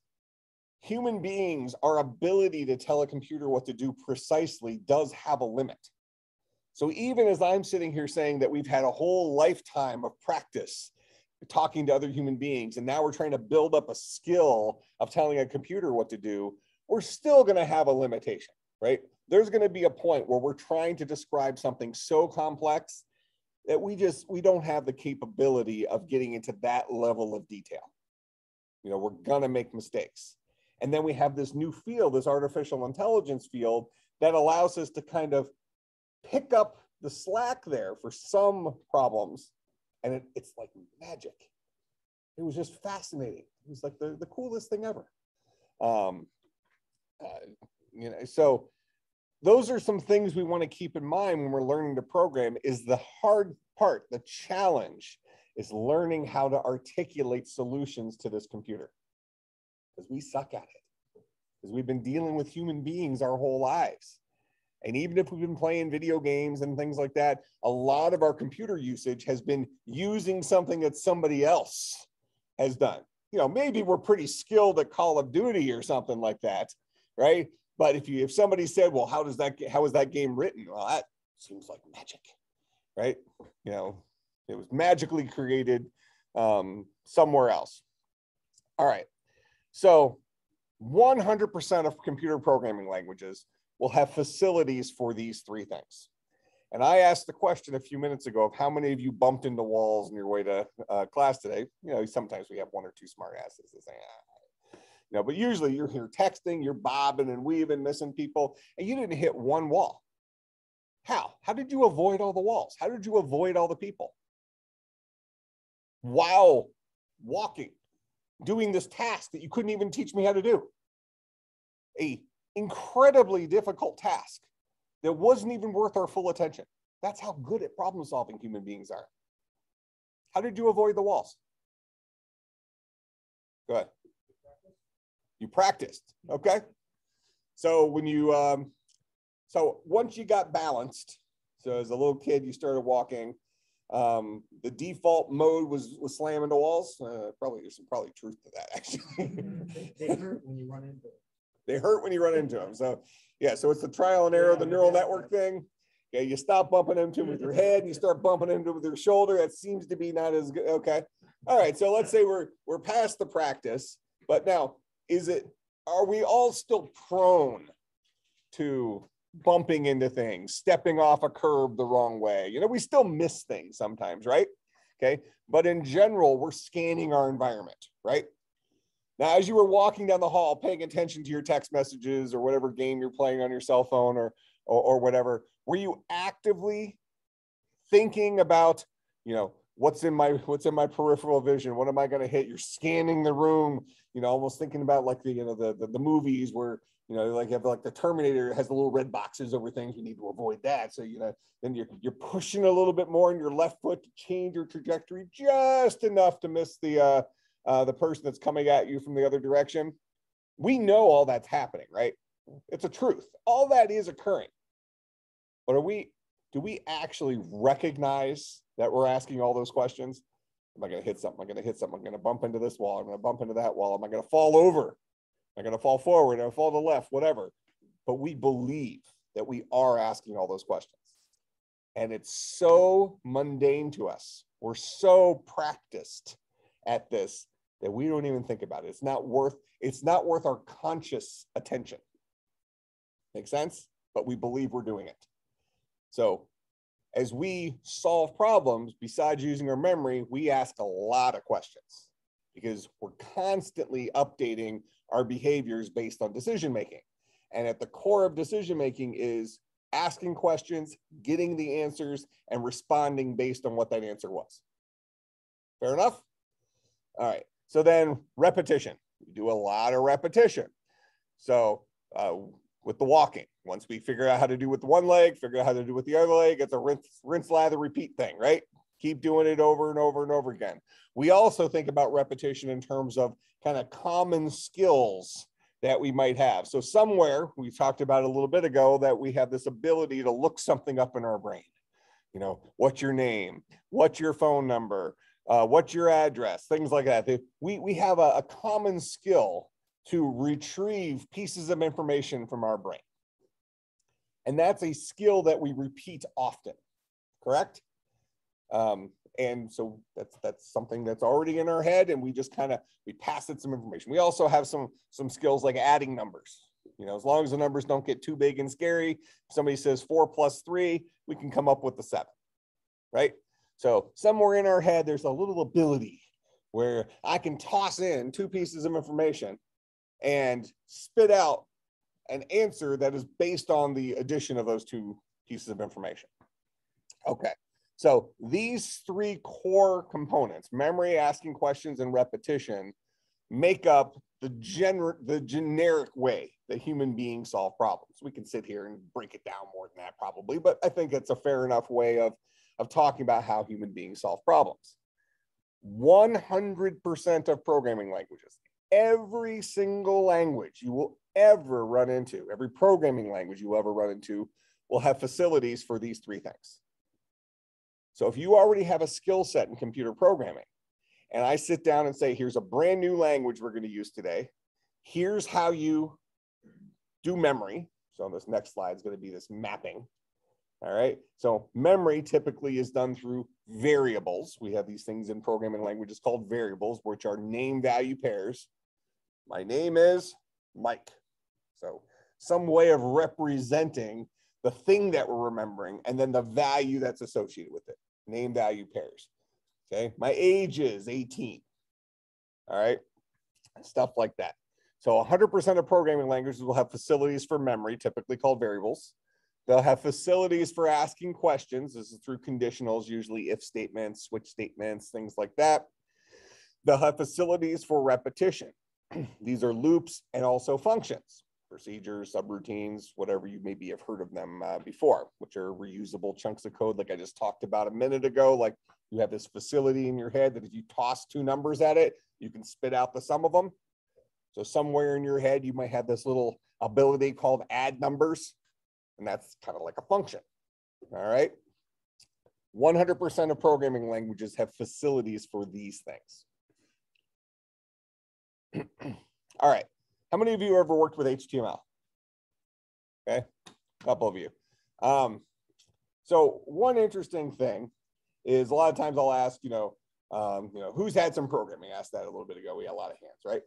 human beings, our ability to tell a computer what to do precisely does have a limit. So even as I'm sitting here saying that we've had a whole lifetime of practice talking to other human beings, and now we're trying to build up a skill of telling a computer what to do, we're still going to have a limitation, right? There's going to be a point where we're trying to describe something so complex that we just we don't have the capability of getting into that level of detail. You know, we're going to make mistakes. And then we have this new field, this artificial intelligence field that allows us to kind of pick up the slack there for some problems. And it, it's like magic. It was just fascinating. It was like the, the coolest thing ever. Um, uh, you know, so those are some things we want to keep in mind when we're learning to program is the hard part, the challenge is learning how to articulate solutions to this computer because we suck at it because we've been dealing with human beings our whole lives and even if we've been playing video games and things like that, a lot of our computer usage has been using something that somebody else has done. You know, maybe we're pretty skilled at Call of Duty or something like that, right? But if you if somebody said, "Well, how does that how is that game written?" Well, that seems like magic, right? You know, it was magically created um, somewhere else. All right, so 100% of computer programming languages will have facilities for these three things. And I asked the question a few minutes ago of how many of you bumped into walls on your way to uh, class today. You know, sometimes we have one or two smart asses that say, ah. you know, but usually you're here texting, you're bobbing and weaving, missing people, and you didn't hit one wall. How? How did you avoid all the walls? How did you avoid all the people? While walking, doing this task that you couldn't even teach me how to do. A incredibly difficult task that wasn't even worth our full attention. That's how good at problem solving human beings are. How did you avoid the walls? Go ahead. You practiced, okay? So when you, um, so once you got balanced, so as a little kid, you started walking, um, the default mode was was slamming the walls. Uh, probably there's some probably truth to that actually. they hurt when you run into they hurt when you run into them. So yeah, so it's the trial and error, the neural network thing. Yeah, you stop bumping into them with your head and you start bumping into them with your shoulder. That seems to be not as good. Okay. All right. So let's say we're we're past the practice, but now is it are we all still prone to bumping into things, stepping off a curb the wrong way? You know, we still miss things sometimes, right? Okay. But in general, we're scanning our environment, right? Now, as you were walking down the hall, paying attention to your text messages or whatever game you're playing on your cell phone or, or, or whatever, were you actively thinking about, you know, what's in my what's in my peripheral vision? What am I going to hit? You're scanning the room, you know, almost thinking about like the you know the, the the movies where you know like you have like the Terminator has the little red boxes over things. you need to avoid that. So you know then you're you're pushing a little bit more in your left foot to change your trajectory just enough to miss the uh, uh, the person that's coming at you from the other direction. We know all that's happening, right? It's a truth. All that is occurring. But are we, do we actually recognize that we're asking all those questions? Am I going to hit something? Am I going to hit something? I'm going to bump into this wall. I'm going to bump into that wall. Am I going to fall over? Am I going to fall forward? Am I fall to the left? Whatever. But we believe that we are asking all those questions. And it's so mundane to us. We're so practiced at this that we don't even think about it. It's not worth it's not worth our conscious attention. Make sense? But we believe we're doing it. So as we solve problems, besides using our memory, we ask a lot of questions. because we're constantly updating our behaviors based on decision making. And at the core of decision making is asking questions, getting the answers, and responding based on what that answer was. Fair enough? All right. So then repetition. We do a lot of repetition. So uh, with the walking, once we figure out how to do with one leg, figure out how to do with the other leg, it's a rinse, rinse, lather, repeat thing, right? Keep doing it over and over and over again. We also think about repetition in terms of kind of common skills that we might have. So somewhere we talked about a little bit ago that we have this ability to look something up in our brain. You know, what's your name? What's your phone number? Uh, what's your address? Things like that. We, we have a, a common skill to retrieve pieces of information from our brain. And that's a skill that we repeat often, correct? Um, and so that's that's something that's already in our head and we just kind of we pass it some information we also have some some skills like adding numbers you know as long as the numbers don't get too big and scary if somebody says four plus three we can come up with the seven right so somewhere in our head there's a little ability where i can toss in two pieces of information and spit out an answer that is based on the addition of those two pieces of information okay so these three core components, memory, asking questions, and repetition, make up the, gener the generic way that human beings solve problems. We can sit here and break it down more than that probably, but I think it's a fair enough way of, of talking about how human beings solve problems. 100% of programming languages, every single language you will ever run into, every programming language you will ever run into will have facilities for these three things. So if you already have a skill set in computer programming, and I sit down and say, here's a brand new language we're going to use today. Here's how you do memory. So this next slide is going to be this mapping. All right. So memory typically is done through variables. We have these things in programming languages called variables, which are name value pairs. My name is Mike. So some way of representing the thing that we're remembering, and then the value that's associated with it. Name value pairs. Okay. My age is 18. All right. Stuff like that. So 100% of programming languages will have facilities for memory, typically called variables. They'll have facilities for asking questions. This is through conditionals, usually if statements, switch statements, things like that. They'll have facilities for repetition. [clears throat] These are loops and also functions procedures, subroutines, whatever you maybe have heard of them uh, before, which are reusable chunks of code, like I just talked about a minute ago. Like you have this facility in your head that if you toss two numbers at it, you can spit out the sum of them. So somewhere in your head, you might have this little ability called add numbers, and that's kind of like a function. All right. 100% of programming languages have facilities for these things. [clears throat] All right. How many of you ever worked with HTML? Okay, a couple of you. Um, so one interesting thing is a lot of times I'll ask, you know, um, you know, who's had some programming? I asked that a little bit ago. We had a lot of hands, right?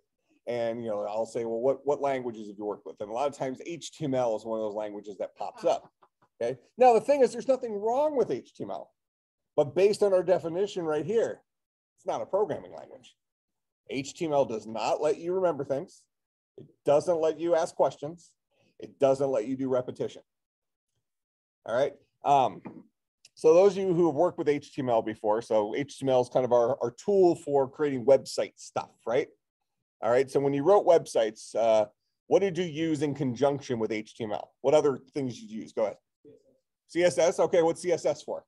And you know, I'll say, well, what what languages have you worked with? And a lot of times HTML is one of those languages that pops up. Okay. Now the thing is, there's nothing wrong with HTML, but based on our definition right here, it's not a programming language. HTML does not let you remember things. It doesn't let you ask questions. It doesn't let you do repetition. All right. Um, so those of you who have worked with HTML before, so HTML is kind of our, our tool for creating website stuff, right? All right. So when you wrote websites, uh, what did you use in conjunction with HTML? What other things did you use? Go ahead. CSS. Okay. What's CSS for?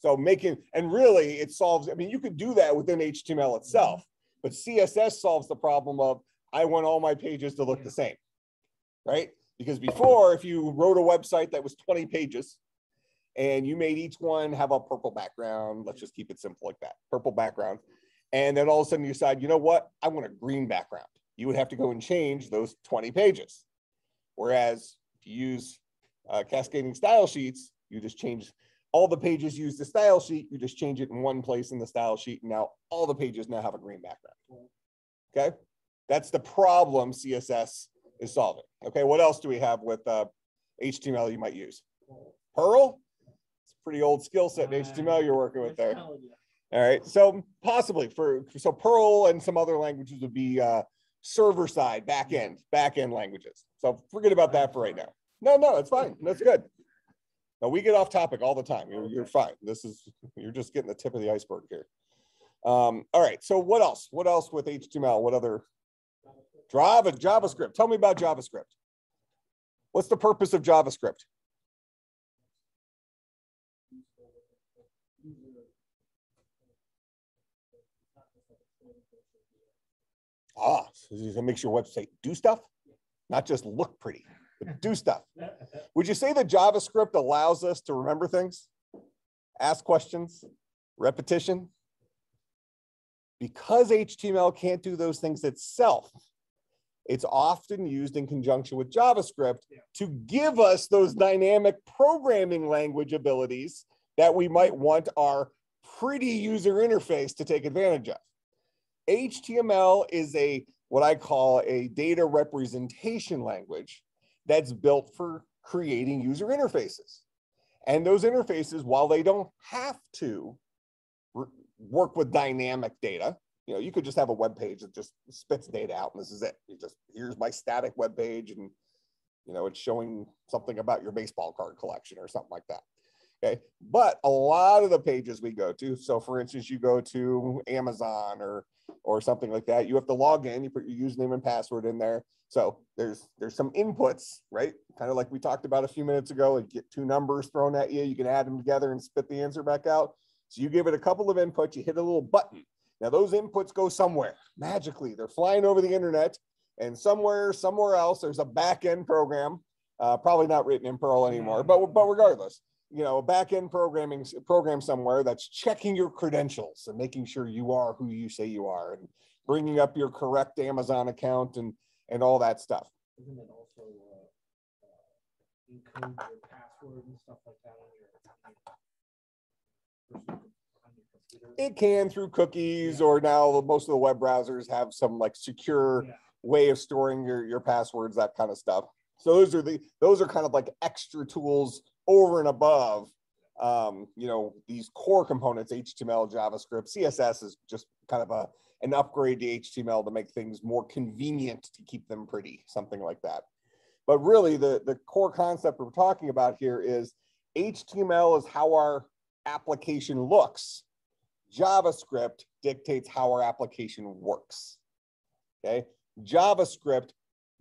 So making, and really it solves, I mean, you could do that within HTML itself, but CSS solves the problem of I want all my pages to look the same, right? Because before, if you wrote a website that was 20 pages and you made each one have a purple background, let's just keep it simple like that, purple background. And then all of a sudden you decide, you know what? I want a green background. You would have to go and change those 20 pages. Whereas if you use uh, cascading style sheets, you just change all the pages use the style sheet. You just change it in one place in the style sheet. And now all the pages now have a green background. Okay. That's the problem CSS is solving. Okay. What else do we have with uh, HTML you might use? Perl. It's a pretty old skill set in HTML you're working with there. All right, so possibly for, so Perl and some other languages would be uh, server side, back end, back end languages. So forget about that for right now. No, no, it's fine. That's good. No, we get off topic all the time. You're, you're fine. This is, you're just getting the tip of the iceberg here. Um, all right, so what else? What else with HTML? What other Java, JavaScript? Tell me about JavaScript. What's the purpose of JavaScript? Ah, so it makes your website do stuff, not just look pretty, but [laughs] do stuff. Would you say that JavaScript allows us to remember things, ask questions, repetition? Because HTML can't do those things itself, it's often used in conjunction with JavaScript Yeah. to give us those dynamic programming language abilities that we might want our pretty user interface to take advantage of. HTML is a what I call a data representation language that's built for creating user interfaces. And those interfaces, while they don't have to work with dynamic data, you know, you could just have a web page that just spits data out and this is it. You just here's my static web page and you know, it's showing something about your baseball card collection or something like that. Okay. But a lot of the pages we go to, so for instance, you go to Amazon or or something like that, you have to log in, you put your username and password in there. So there's there's some inputs, right? Kind of like we talked about a few minutes ago, and get two numbers thrown at you, you can add them together and spit the answer back out. So you give it a couple of inputs, you hit a little button. Now those inputs go somewhere magically. They're flying over the internet, and somewhere, somewhere else, there's a back end program, uh, probably not written in Perl anymore, but but regardless, you know, a back end programming program somewhere that's checking your credentials and making sure you are who you say you are, and bringing up your correct Amazon account and and all that stuff. Isn't it also, uh, uh, encode your password and stuff like that on your, on your, on your computer? It can through cookies, or now most of the web browsers have some like secure Yeah. way of storing your, your passwords, that kind of stuff. So those are the those are kind of like extra tools over and above um, you know, these core components, HTML, JavaScript, CSS is just kind of a an upgrade to HTML to make things more convenient to keep them pretty, something like that. But really the, the core concept we're talking about here is HTML is how our application looks. JavaScript dictates how our application works. Okay. JavaScript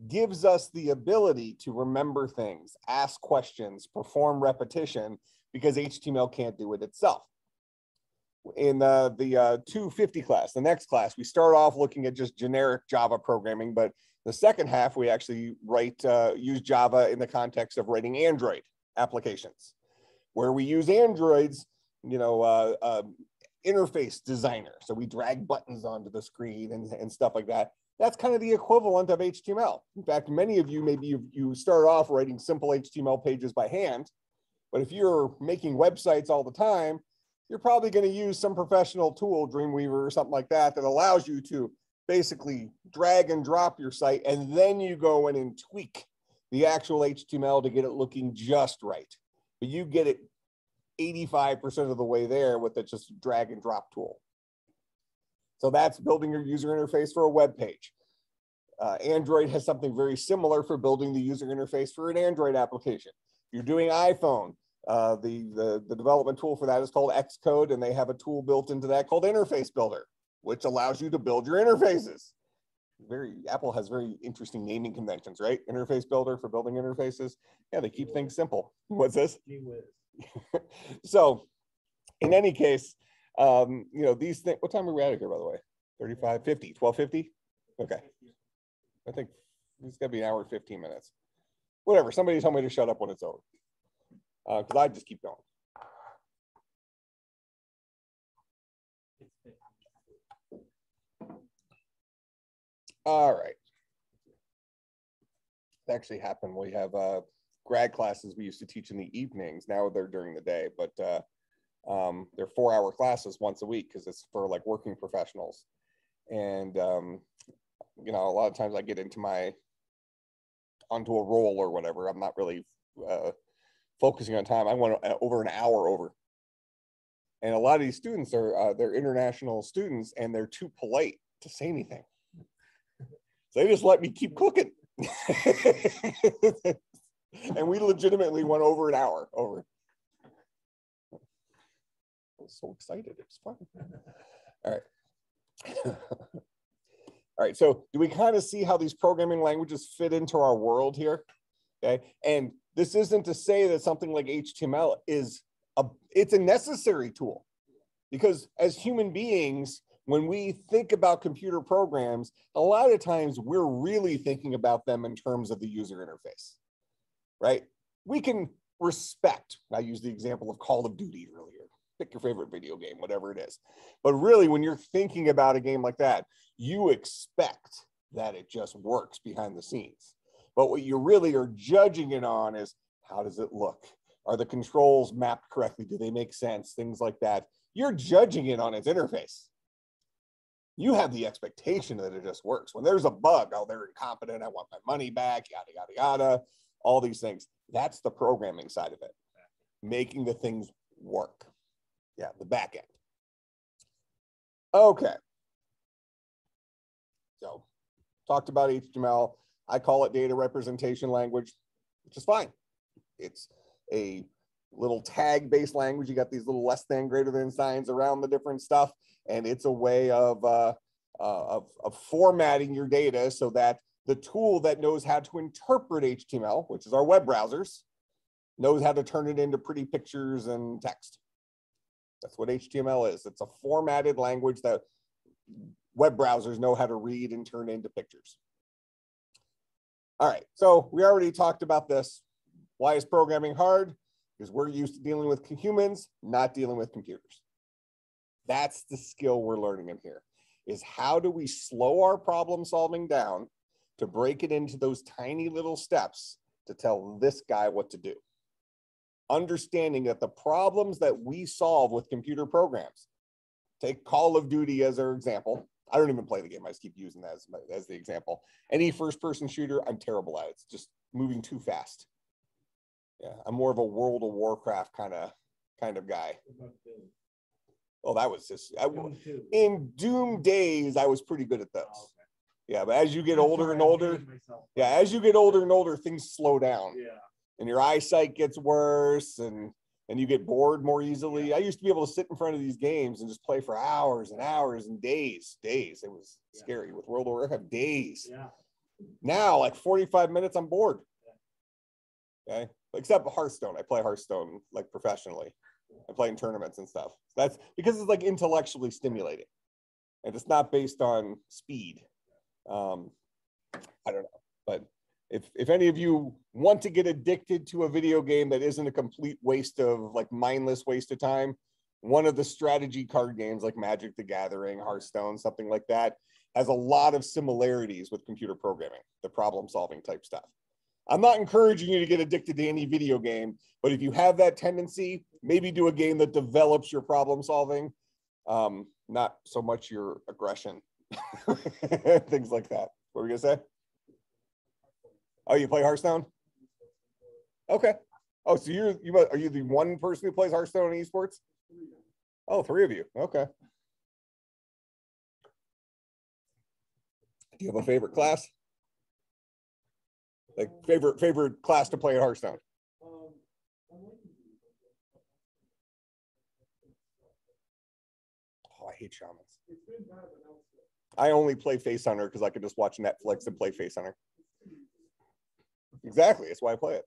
gives us the ability to remember things, ask questions, perform repetition because HTML can't do it itself. In the, the uh, 250 class, the next class, we start off looking at just generic Java programming, but the second half, we actually write, uh, use Java in the context of writing Android applications, where we use Androids, you know, uh, uh, interface designer. So we drag buttons onto the screen and, and stuff like that that's kind of the equivalent of HTML. In fact, many of you, maybe you, you start off writing simple HTML pages by hand, but if you're making websites all the time, you're probably going to use some professional tool, Dreamweaver or something like that, that allows you to basically drag and drop your site, and then you go in and tweak the actual HTML to get it looking just right. But you get it 85% of the way there with the just drag and drop tool. So that's building your user interface for a web page. Uh, Android has something very similar for building the user interface for an Android application. If you're doing iPhone, uh, the, the, the development tool for that is called Xcode, and they have a tool built into that called Interface Builder, which allows you to build your interfaces. Very Apple has very interesting naming conventions, right? Interface Builder for building interfaces. Yeah, they keep things simple. [laughs] What's this? [laughs] So in any case, um, you know, these things, what time are we out of here, by the way? 35, 50, 1250? Okay. I think it's gonna be an hour, and 15 minutes. Whatever, somebody tell me to shut up when it's over. Uh, cause I just keep going. All right. It actually happened. We have uh, grad classes we used to teach in the evenings. Now they're during the day, but uh, um, they're four hour classes once a week because it's for like working professionals. And, um, you know, a lot of times I get into my, onto a roll or whatever. I'm not really uh, focusing on time. I went uh, over an hour over. And a lot of these students are uh, they're international students and they're too polite to say anything. So they just let me keep cooking. [laughs] and we legitimately went over an hour over. Was so excited. It was fun. All right. [laughs] All right. So do we kind of see how these programming languages fit into our world here? Okay. And this isn't to say that something like HTML is a it's a necessary tool because as human beings, when we think about computer programs, a lot of times we're really thinking about them in terms of the user interface, right? We can respect, I used the example of Call of Duty earlier, pick your favorite video game, whatever it is. But really, when you're thinking about a game like that, you expect that it just works behind the scenes. But what you really are judging it on is how does it look? Are the controls mapped correctly? Do they make sense? Things like that. You're judging it on its interface you have the expectation that it just works. When there's a bug, oh, they're incompetent. I want my money back, yada, yada, yada, all these things. That's the programming side of it, making the things work. Yeah, the back end. Okay. So, talked about HTML. I call it data representation language, which is fine. It's a little tag based language. You got these little less than, greater than signs around the different stuff and it's a way of, uh, uh, of, of formatting your data so that the tool that knows how to interpret HTML, which is our web browsers, knows how to turn it into pretty pictures and text. That's what HTML is. It's a formatted language that web browsers know how to read and turn into pictures. All right, so we already talked about this. Why is programming hard? Because we're used to dealing with humans, not dealing with computers. That's the skill we're learning in here is how do we slow our problem solving down to break it into those tiny little steps to tell this guy what to do. Understanding that the problems that we solve with computer programs, take Call of Duty as our example. I don't even play the game. I just keep using that as, as the example. Any first person shooter, I'm terrible at. It's just moving too fast. Yeah, I'm more of a World of Warcraft kind of kind of guy. Oh, that was just I, in Doom days. I was pretty good at those. Oh, okay. Yeah, but as you get older and older, yeah, as you get older and older, things slow down. Yeah, and your eyesight gets worse, and and you get bored more easily. Yeah. I used to be able to sit in front of these games and just play for hours and hours and days, days. It was yeah. scary with World of Warcraft. Days. Yeah. Now, like forty-five minutes, I'm bored. Okay, except Hearthstone. I play Hearthstone like professionally I play in tournaments and stuff. That's because it's like intellectually stimulating, and it's not based on speed. Um, I don't know, but if if any of you want to get addicted to a video game that isn't a complete waste of like mindless waste of time, one of the strategy card games like Magic the Gathering, Hearthstone, something like that, has a lot of similarities with computer programming, the problem solving type stuff. I'm not encouraging you to get addicted to any video game, but if you have that tendency, maybe do a game that develops your problem solving, um, not so much your aggression, [laughs] things like that. What were you gonna say? Oh, you play Hearthstone? Okay. Oh, so you're you are you the one person who plays Hearthstone in esports? Oh, three of you. Okay. Do you have a favorite class? Like favorite favorite class to play at Hearthstone? Oh, I hate shamans. I only play Face Hunter because I can just watch Netflix and play Face Hunter. Exactly. That's why I play it.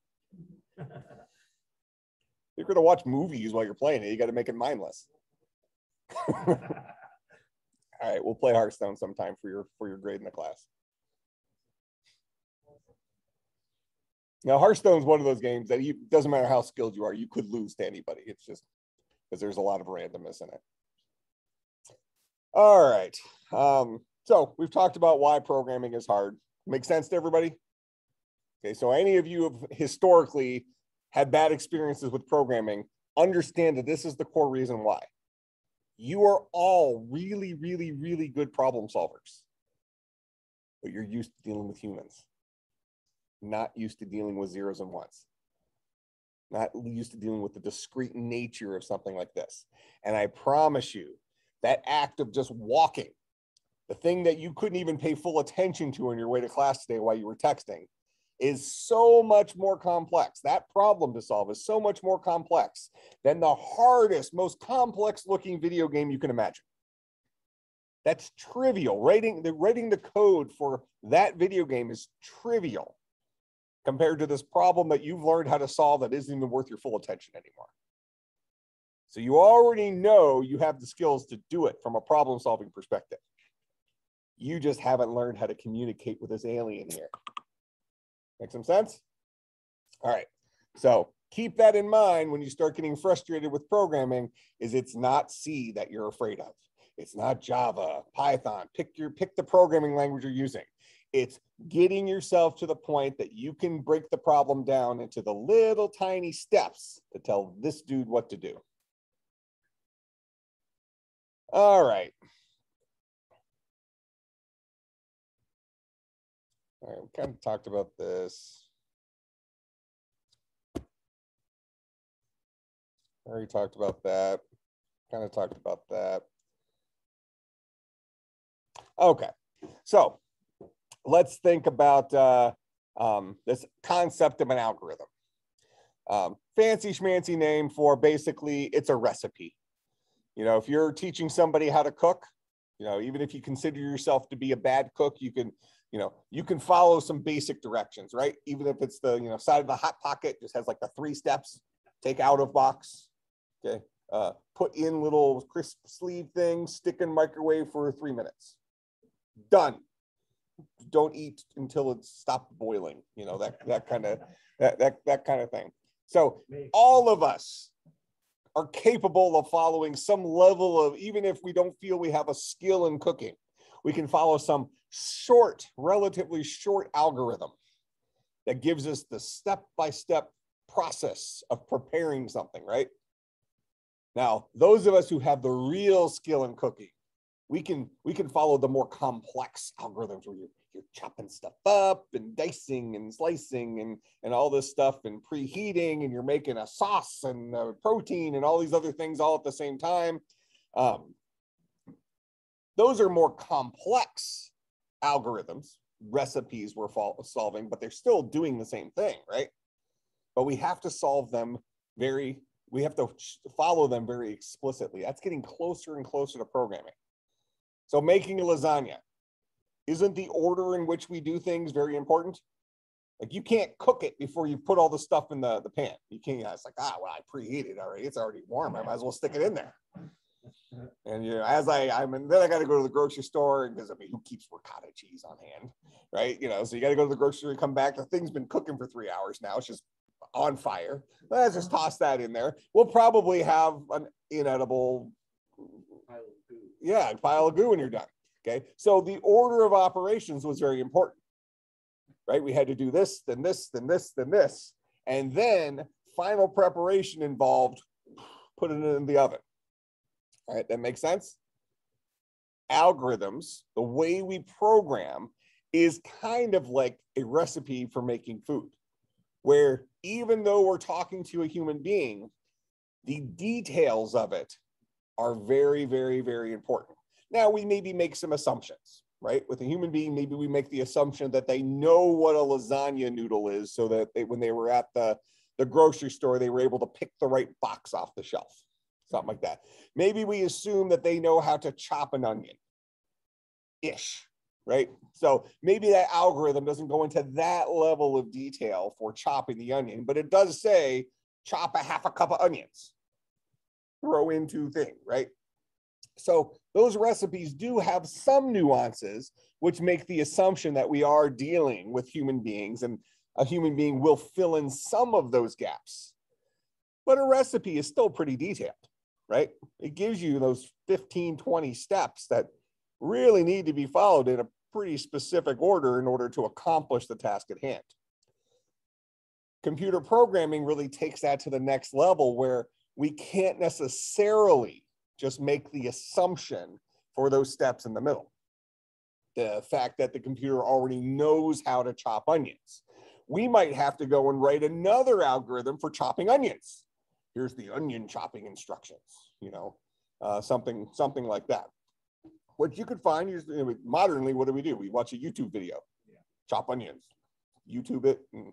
You're going to watch movies while you're playing it. You got to make it mindless. [laughs] All right, we'll play Hearthstone sometime for your for your grade in the class. Now, Hearthstone's one of those games that you doesn't matter how skilled you are, you could lose to anybody. It's just because there's a lot of randomness in it. All right. Um, so we've talked about why programming is hard. Make sense to everybody? Okay, so any of you have historically had bad experiences with programming, understand that this is the core reason why. You are all really, really, really good problem solvers, but you're used to dealing with humans not used to dealing with zeros and ones. not used to dealing with the discrete nature of something like this. And I promise you, that act of just walking, the thing that you couldn't even pay full attention to on your way to class today while you were texting, is so much more complex. That problem to solve is so much more complex than the hardest, most complex looking video game you can imagine. That's trivial. Writing the writing the code for that video game is trivial compared to this problem that you've learned how to solve that isn't even worth your full attention anymore. So you already know you have the skills to do it from a problem solving perspective. You just haven't learned how to communicate with this alien here. Make some sense? All right. So keep that in mind when you start getting frustrated with programming is it's not C that you're afraid of. It's not Java, Python, pick your pick the programming language you're using. It's getting yourself to the point that you can break the problem down into the little tiny steps to tell this dude what to do. All right. All right, we kind of talked about this. Already talked about that. Kind of talked about that. Okay, so let's think about uh, um, this concept of an algorithm. Um, fancy schmancy name for basically it's a recipe. You know, if you're teaching somebody how to cook, you know, even if you consider yourself to be a bad cook, you can, you know, you can follow some basic directions, right? Even if it's the, you know, side of the hot pocket just has like the three steps, take out of box, okay, uh, put in little crisp sleeve things, stick in microwave for three minutes. Done. Don't eat until it's stopped boiling, you know, that, that kind of, that, that, that kind of thing. So all of us are capable of following some level of, even if we don't feel we have a skill in cooking, we can follow some short, relatively short algorithm that gives us the step by step process of preparing something, right? Now, those of us who have the real skill in cooking, we can we can follow the more complex algorithms where you're you're chopping stuff up and dicing and slicing and and all this stuff and preheating and you're making a sauce and a protein and all these other things all at the same time. Um, those are more complex algorithms, recipes we're solving, but they're still doing the same thing, right? But we have to solve them very, we have to follow them very explicitly. That's getting closer and closer to programming. So making a lasagna, isn't the order in which we do things very important? Like you can't cook it before you put all the stuff in the, the pan. You can't, it's like, ah, well, I preheated already. It's already warm. I might as well stick it in there. And you know, as I I'm and then I got to go to the grocery store because I mean, who keeps ricotta cheese on hand, right? You know, so you got to go to the grocery store and come back. The thing's been cooking for three hours now. It's just on fire. Let's just toss that in there. We'll probably have an inedible yeah, pile of goo when you're done. Okay. So the order of operations was very important, right? We had to do this, then this, then this, then this. And then final preparation involved putting it in the oven. All right, that makes sense? Algorithms, the way we program is kind of like a recipe for making food, where even though we're talking to a human being, the details of it are very, very, very important. Now, we maybe make some assumptions, right? With a human being, maybe we make the assumption that they know what a lasagna noodle is so that they, when they were at the, the grocery store, they were able to pick the right box off the shelf something like that. Maybe we assume that they know how to chop an onion ish, right? So maybe that algorithm doesn't go into that level of detail for chopping the onion, but it does say chop a half a cup of onions, throw into thing, right? So those recipes do have some nuances, which make the assumption that we are dealing with human beings and a human being will fill in some of those gaps. But a recipe is still pretty detailed right? It gives you those 15, 20 steps that really need to be followed in a pretty specific order in order to accomplish the task at hand. Computer programming really takes that to the next level where we can't necessarily just make the assumption for those steps in the middle. The fact that the computer already knows how to chop onions. we might have to go and write another algorithm for chopping onions. Here's the onion chopping instructions, you know, uh, something, something like that. What you could find is you know, modernly, what do we do? We watch a YouTube video, Yeah. chop onions, YouTube it, and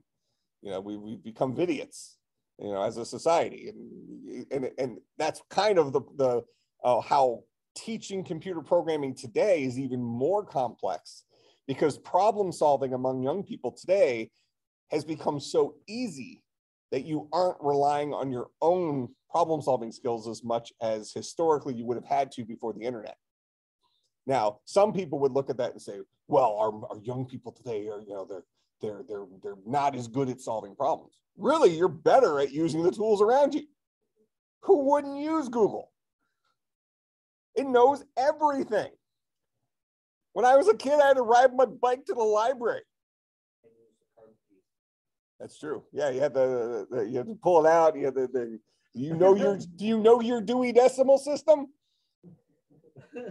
you know, we we become vidiots, you know, as a society, and and and that's kind of the the uh, how teaching computer programming today is even more complex because problem solving among young people today has become so easy that you aren't relying on your own problem solving skills as much as historically you would have had to before the internet. Now, some people would look at that and say, well, our, our young people today are, you know, they're they're they're they're not as good at solving problems. Really, you're better at using the tools around you. Who wouldn't use Google? It knows everything. When I was a kid, I had to ride my bike to the library. And use the card key. That's true. Yeah, you had to the, you had to pull it out. You to, the, do you know your do you know your Dewey Decimal System [laughs]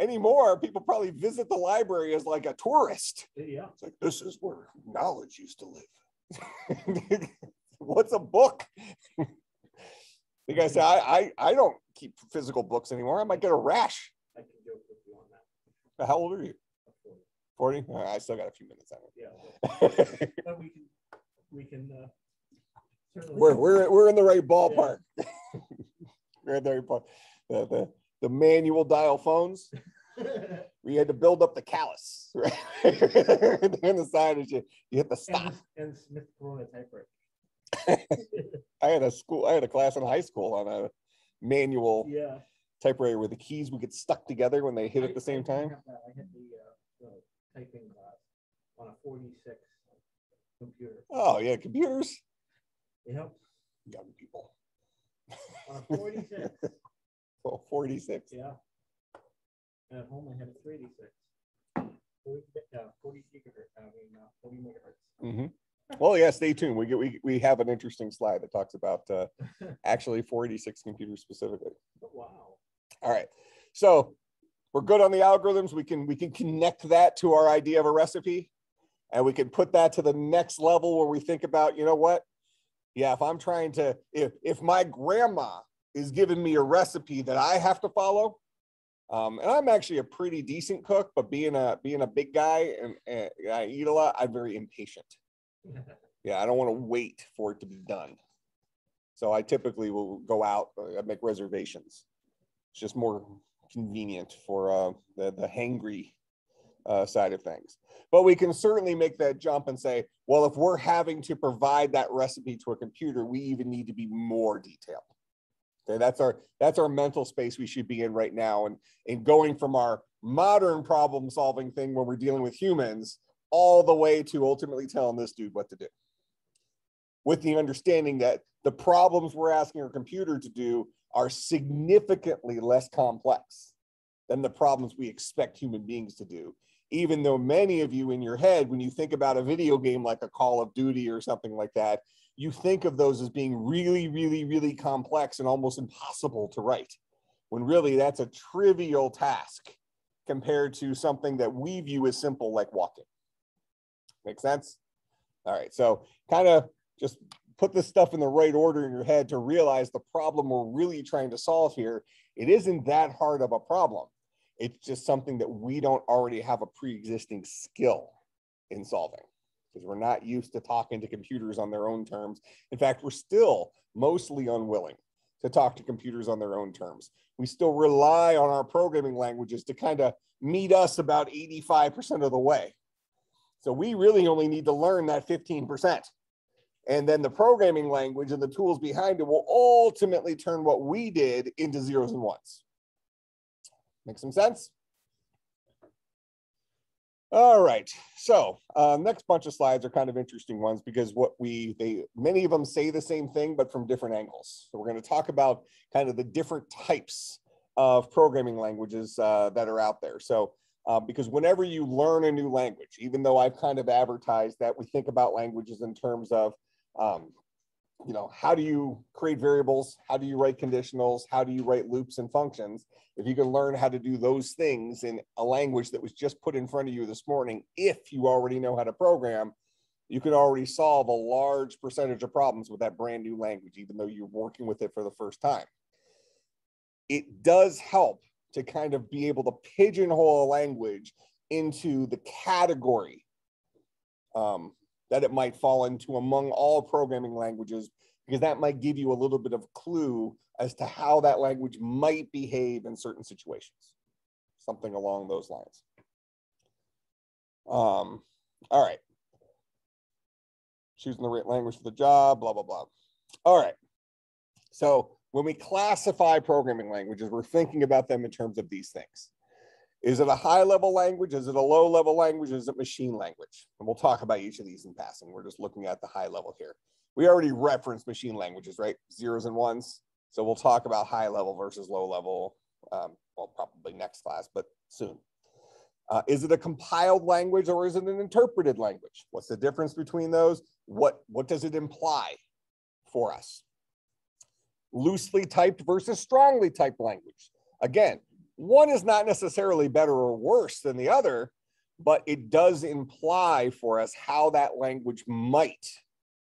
anymore? People probably visit the library as like a tourist. yeah. It's like this is where knowledge used to live. [laughs] What's a book? you guys say I, I I don't keep physical books anymore. I might get a rash. I can joke with you on that. How old are you? Absolutely. 40? All right, I still got a few minutes on Yeah. it. But we can, we can, uh. certainly- we're, we're, we're in the right ballpark. [laughs] we're in the right. The, the, the manual dial phones, [laughs] we had to build up the callus, right? [laughs] on the side and you, you hit the stop. And, and Smith Corona typewriter. I had a school, I had a class in high school on a manual Yeah. typewriter where the keys would get stuck together when they hit I- at the same didn't time. I had the, uh, the typing class on a forty-six computer. Oh yeah, computers, Yep, young people. on a forty-six, Well, [laughs] 46. yeah. And At home, I had a three eighty-six. Forty, uh, forty gigahertz, I mean, uh, forty megahertz. Mhm. Well, yeah, stay tuned. We get, we, we have an interesting slide that talks about uh, [laughs] actually 486 computers specifically. Wow. All right. So we're good on the algorithms. We can we can connect that to our idea of a recipe and we can put that to the next level where we think about, you know what? Yeah, if I'm trying to if if my grandma is giving me a recipe that I have to follow, um, and I'm actually a pretty decent cook, but being a being a big guy and, and I eat a lot, I'm very impatient. [laughs] Yeah, I don't want to wait for it to be done. So I typically will go out, uh, make reservations. It's just more convenient for uh, the, the hangry uh, side of things. But we can certainly make that jump and say, well, if we're having to provide that recipe to a computer, we even need to be more detailed. Okay, that's our that's our mental space we should be in right now. And, and going from our modern problem solving thing where we're dealing with humans all the way to ultimately telling this dude what to do with the understanding that the problems we're asking our computer to do are significantly less complex than the problems we expect human beings to do. Even though many of you in your head, when you think about a video game like a Call of Duty or something like that, you think of those as being really, really, really complex and almost impossible to write, when really that's a trivial task compared to something that we view as simple like walking. Make sense? All right, so kind of just put this stuff in the right order in your head to realize the problem we're really trying to solve here. It isn't that hard of a problem. It's just something that we don't already have a pre-existing skill in solving because we're not used to talking to computers on their own terms. In fact, we're still mostly unwilling to talk to computers on their own terms. We still rely on our programming languages to kind of meet us about 85% of the way. So we really only need to learn that 15%. And then the programming language and the tools behind it will ultimately turn what we did into zeros and ones. Make some sense? All right, so uh, next bunch of slides are kind of interesting ones because what we, they, many of them say the same thing, but from different angles. So we're gonna talk about kind of the different types of programming languages uh, that are out there. So uh, because whenever you learn a new language, even though I've kind of advertised that we think about languages in terms of um, you know, how do you create variables? How do you write conditionals? How do you write loops and functions? If you can learn how to do those things in a language that was just put in front of you this morning, if you already know how to program, you can already solve a large percentage of problems with that brand new language, even though you're working with it for the first time. It does help to kind of be able to pigeonhole a language into the category um, that it might fall into among all programming languages, because that might give you a little bit of clue as to how that language might behave in certain situations, something along those lines. Um, all right. Choosing the right language for the job, blah, blah, blah. All right. So when we classify programming languages, we're thinking about them in terms of these things. Is it a high level language? Is it a low level language? Is it machine language? And we'll talk about each of these in passing. We're just looking at the high level here. We already referenced machine languages, right? Zeros and ones. So we'll talk about high level versus low level. Um, well, probably next class, but soon. Uh, is it a compiled language or is it an interpreted language? What's the difference between those? What, what does it imply for us? Loosely typed versus strongly typed language. Again, one is not necessarily better or worse than the other, but it does imply for us how that language might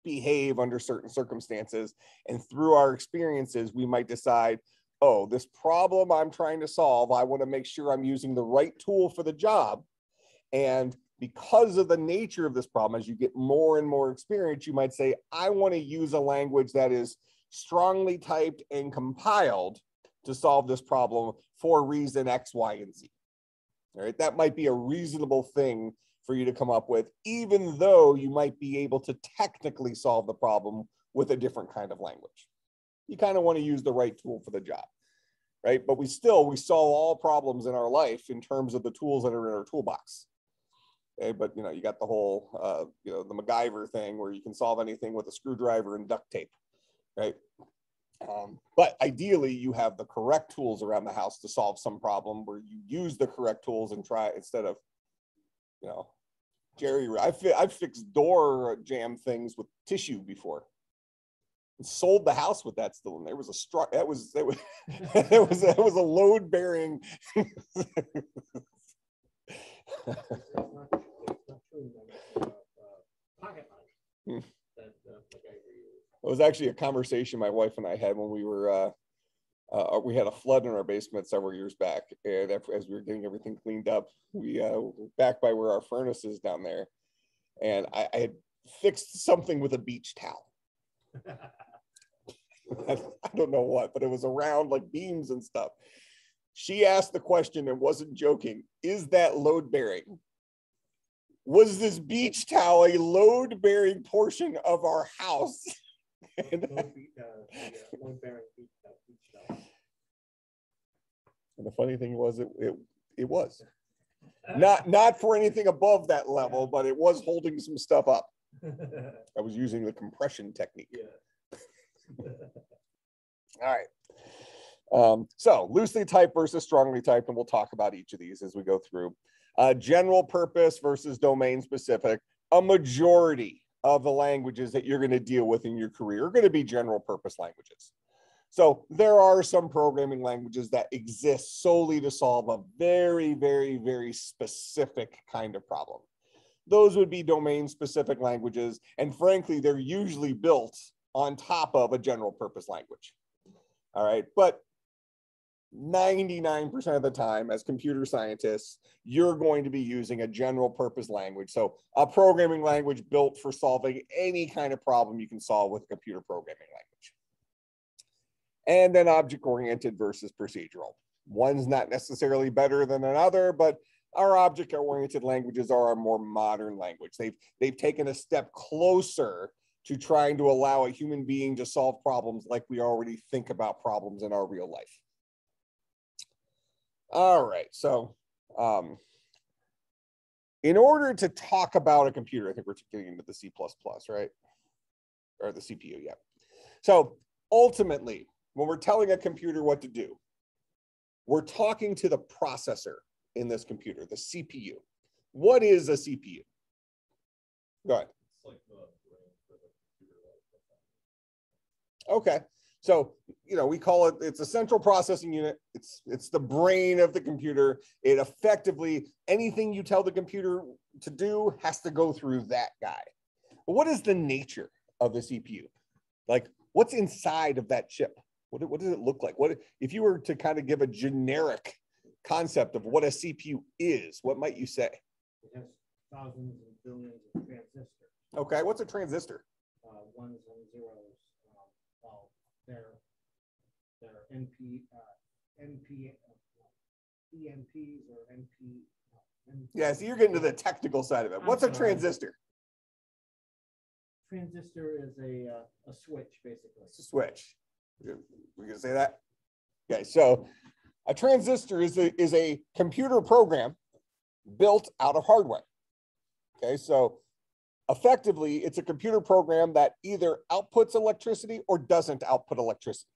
behave under certain circumstances. And through our experiences, we might decide, oh, this problem I'm trying to solve, I want to make sure I'm using the right tool for the job. And because of the nature of this problem, as you get more and more experience, you might say, I want to use a language that is strongly typed and compiled to solve this problem for reason X, Y, and Z. All right, that might be a reasonable thing for you to come up with, even though you might be able to technically solve the problem with a different kind of language. You kind of want to use the right tool for the job, right? But we still, we solve all problems in our life in terms of the tools that are in our toolbox. Okay, but you know, you got the whole, uh, you know, the MacGyver thing where you can solve anything with a screwdriver and duct tape, right? Um, but ideally, you have the correct tools around the house to solve some problem where you use the correct tools and try instead of, you know, Jerry. I fi- I've fixed door jamb things with tissue before. And sold the house with that still, and there was a struck. That was that was [laughs] that was that was a load bearing. It's not, it's not true that, pocket knife Hmm. that, uh. It was actually a conversation my wife and I had when we were, uh, uh, we had a flood in our basement several years back. And as we were getting everything cleaned up, we, uh, back by where our furnace is down there. And I, I had fixed something with a beach towel. [laughs] I don't know what, but it was around like beams and stuff. She asked the question and wasn't joking. Is that load bearing? Was this beach towel a load bearing portion of our house? [laughs] [laughs] And Load beat, uh, the, uh, load bearing beat, uh. And the funny thing was, it, it, it was not, not for anything above that level, but it was holding some stuff up. [laughs] I was using the compression technique. Yeah. [laughs] All right. Um, so loosely typed versus strongly typed, and we'll talk about each of these as we go through. Uh, general purpose versus domain specific. A majority of the languages that you're going to deal with in your career are going to be general purpose languages. So there are some programming languages that exist solely to solve a very, very, very specific kind of problem. Those would be domain specific languages. And frankly, they're usually built on top of a general purpose language. All right. But 99% of the time, as computer scientists, you're going to be using a general purpose language. So, a programming language built for solving any kind of problem you can solve with a computer programming language. And then object oriented versus procedural. One's not necessarily better than another, but our object oriented languages are a more modern language. They've, they've taken a step closer to trying to allow a human being to solve problems like we already think about problems in our real life. All right, so um, in order to talk about a computer, I think we're getting into the C++, right? Or the CPU, yeah. So ultimately, when we're telling a computer what to do, we're talking to the processor in this computer, the CPU. What is a CPU? Go ahead. Okay. So, you know, we call it, it's a central processing unit. It's, it's the brain of the computer. It effectively, anything you tell the computer to do has to go through that guy. But what is the nature of the CPU? Like, what's inside of that chip? What, what does it look like? What if you were to kind of give a generic concept of what a CPU is? What might you say? It has thousands and billions of transistors, Okay, what's a transistor? uh, ones and zeros. Um, well, they're, they're NP, uh, NP, uh, EMPs or NP. uh, N- Yeah, so you're getting to the technical side of it. What's a transistor? Transistor is a, uh, a switch, basically. It's a switch. We're we're gonna say that? Okay, so a transistor is a, is a computer program built out of hardware. Okay, so effectively, it's a computer program that either outputs electricity or doesn't output electricity.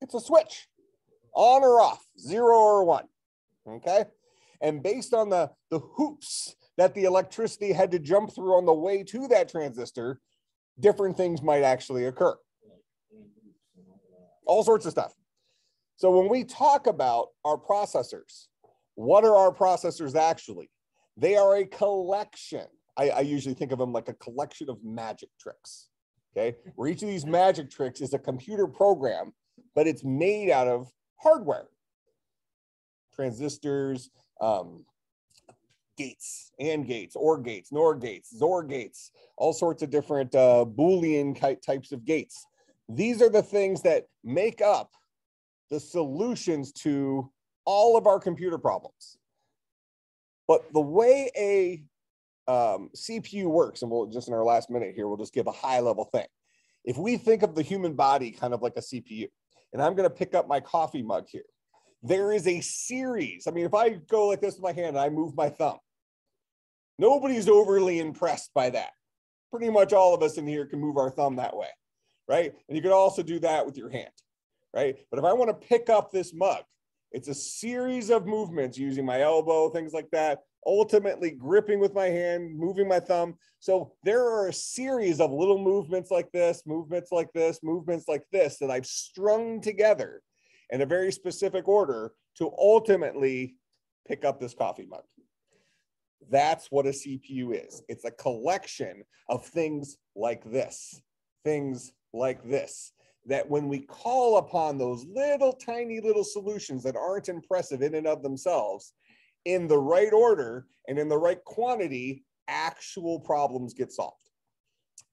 It's a switch, on or off, zero or one. Okay, and based on the, the hoops that the electricity had to jump through on the way to that transistor, different things might actually occur all sorts of stuff. So when we talk about our processors, what are our processors actually? They are a collection. I, I usually think of them like a collection of magic tricks. Okay, where each of these magic tricks is a computer program, but it's made out of hardware, transistors, um, gates, and gates, or gates, nor gates, zor gates, all sorts of different uh, Boolean types of gates. These are the things that make up the solutions to all of our computer problems. But the way a um, CPU works, and we'll just in our last minute here, we'll just give a high level thing. If we think of the human body kind of like a CPU, and I'm going to pick up my coffee mug here, there is a series. I mean, if I go like this with my hand and I move my thumb, nobody's overly impressed by that. Pretty much all of us in here can move our thumb that way right? And you could also do that with your hand, right? But if I want to pick up this mug, it's a series of movements using my elbow, things like that, ultimately gripping with my hand, moving my thumb. So there are a series of little movements like this, movements like this, movements like this that I've strung together in a very specific order to ultimately pick up this coffee mug. That's what a CPU is. It's a collection of things like this, things like this that when we call upon those little tiny little solutions that aren't impressive in and of themselves in the right order and in the right quantity actual problems get solved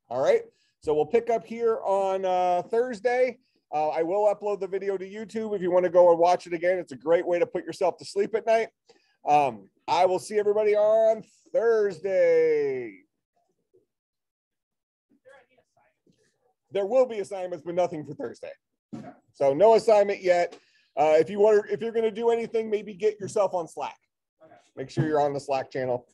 all right so we'll pick up here on uh, thursday uh, i will upload the video to youtube if you want to go and watch it again it's a great way to put yourself to sleep at night um, i will see everybody on thursday there will be assignments, but nothing for Thursday. So no assignment yet. Uh, if you want, if you're going to do anything, maybe get yourself on Slack. Make sure you're on the Slack channel.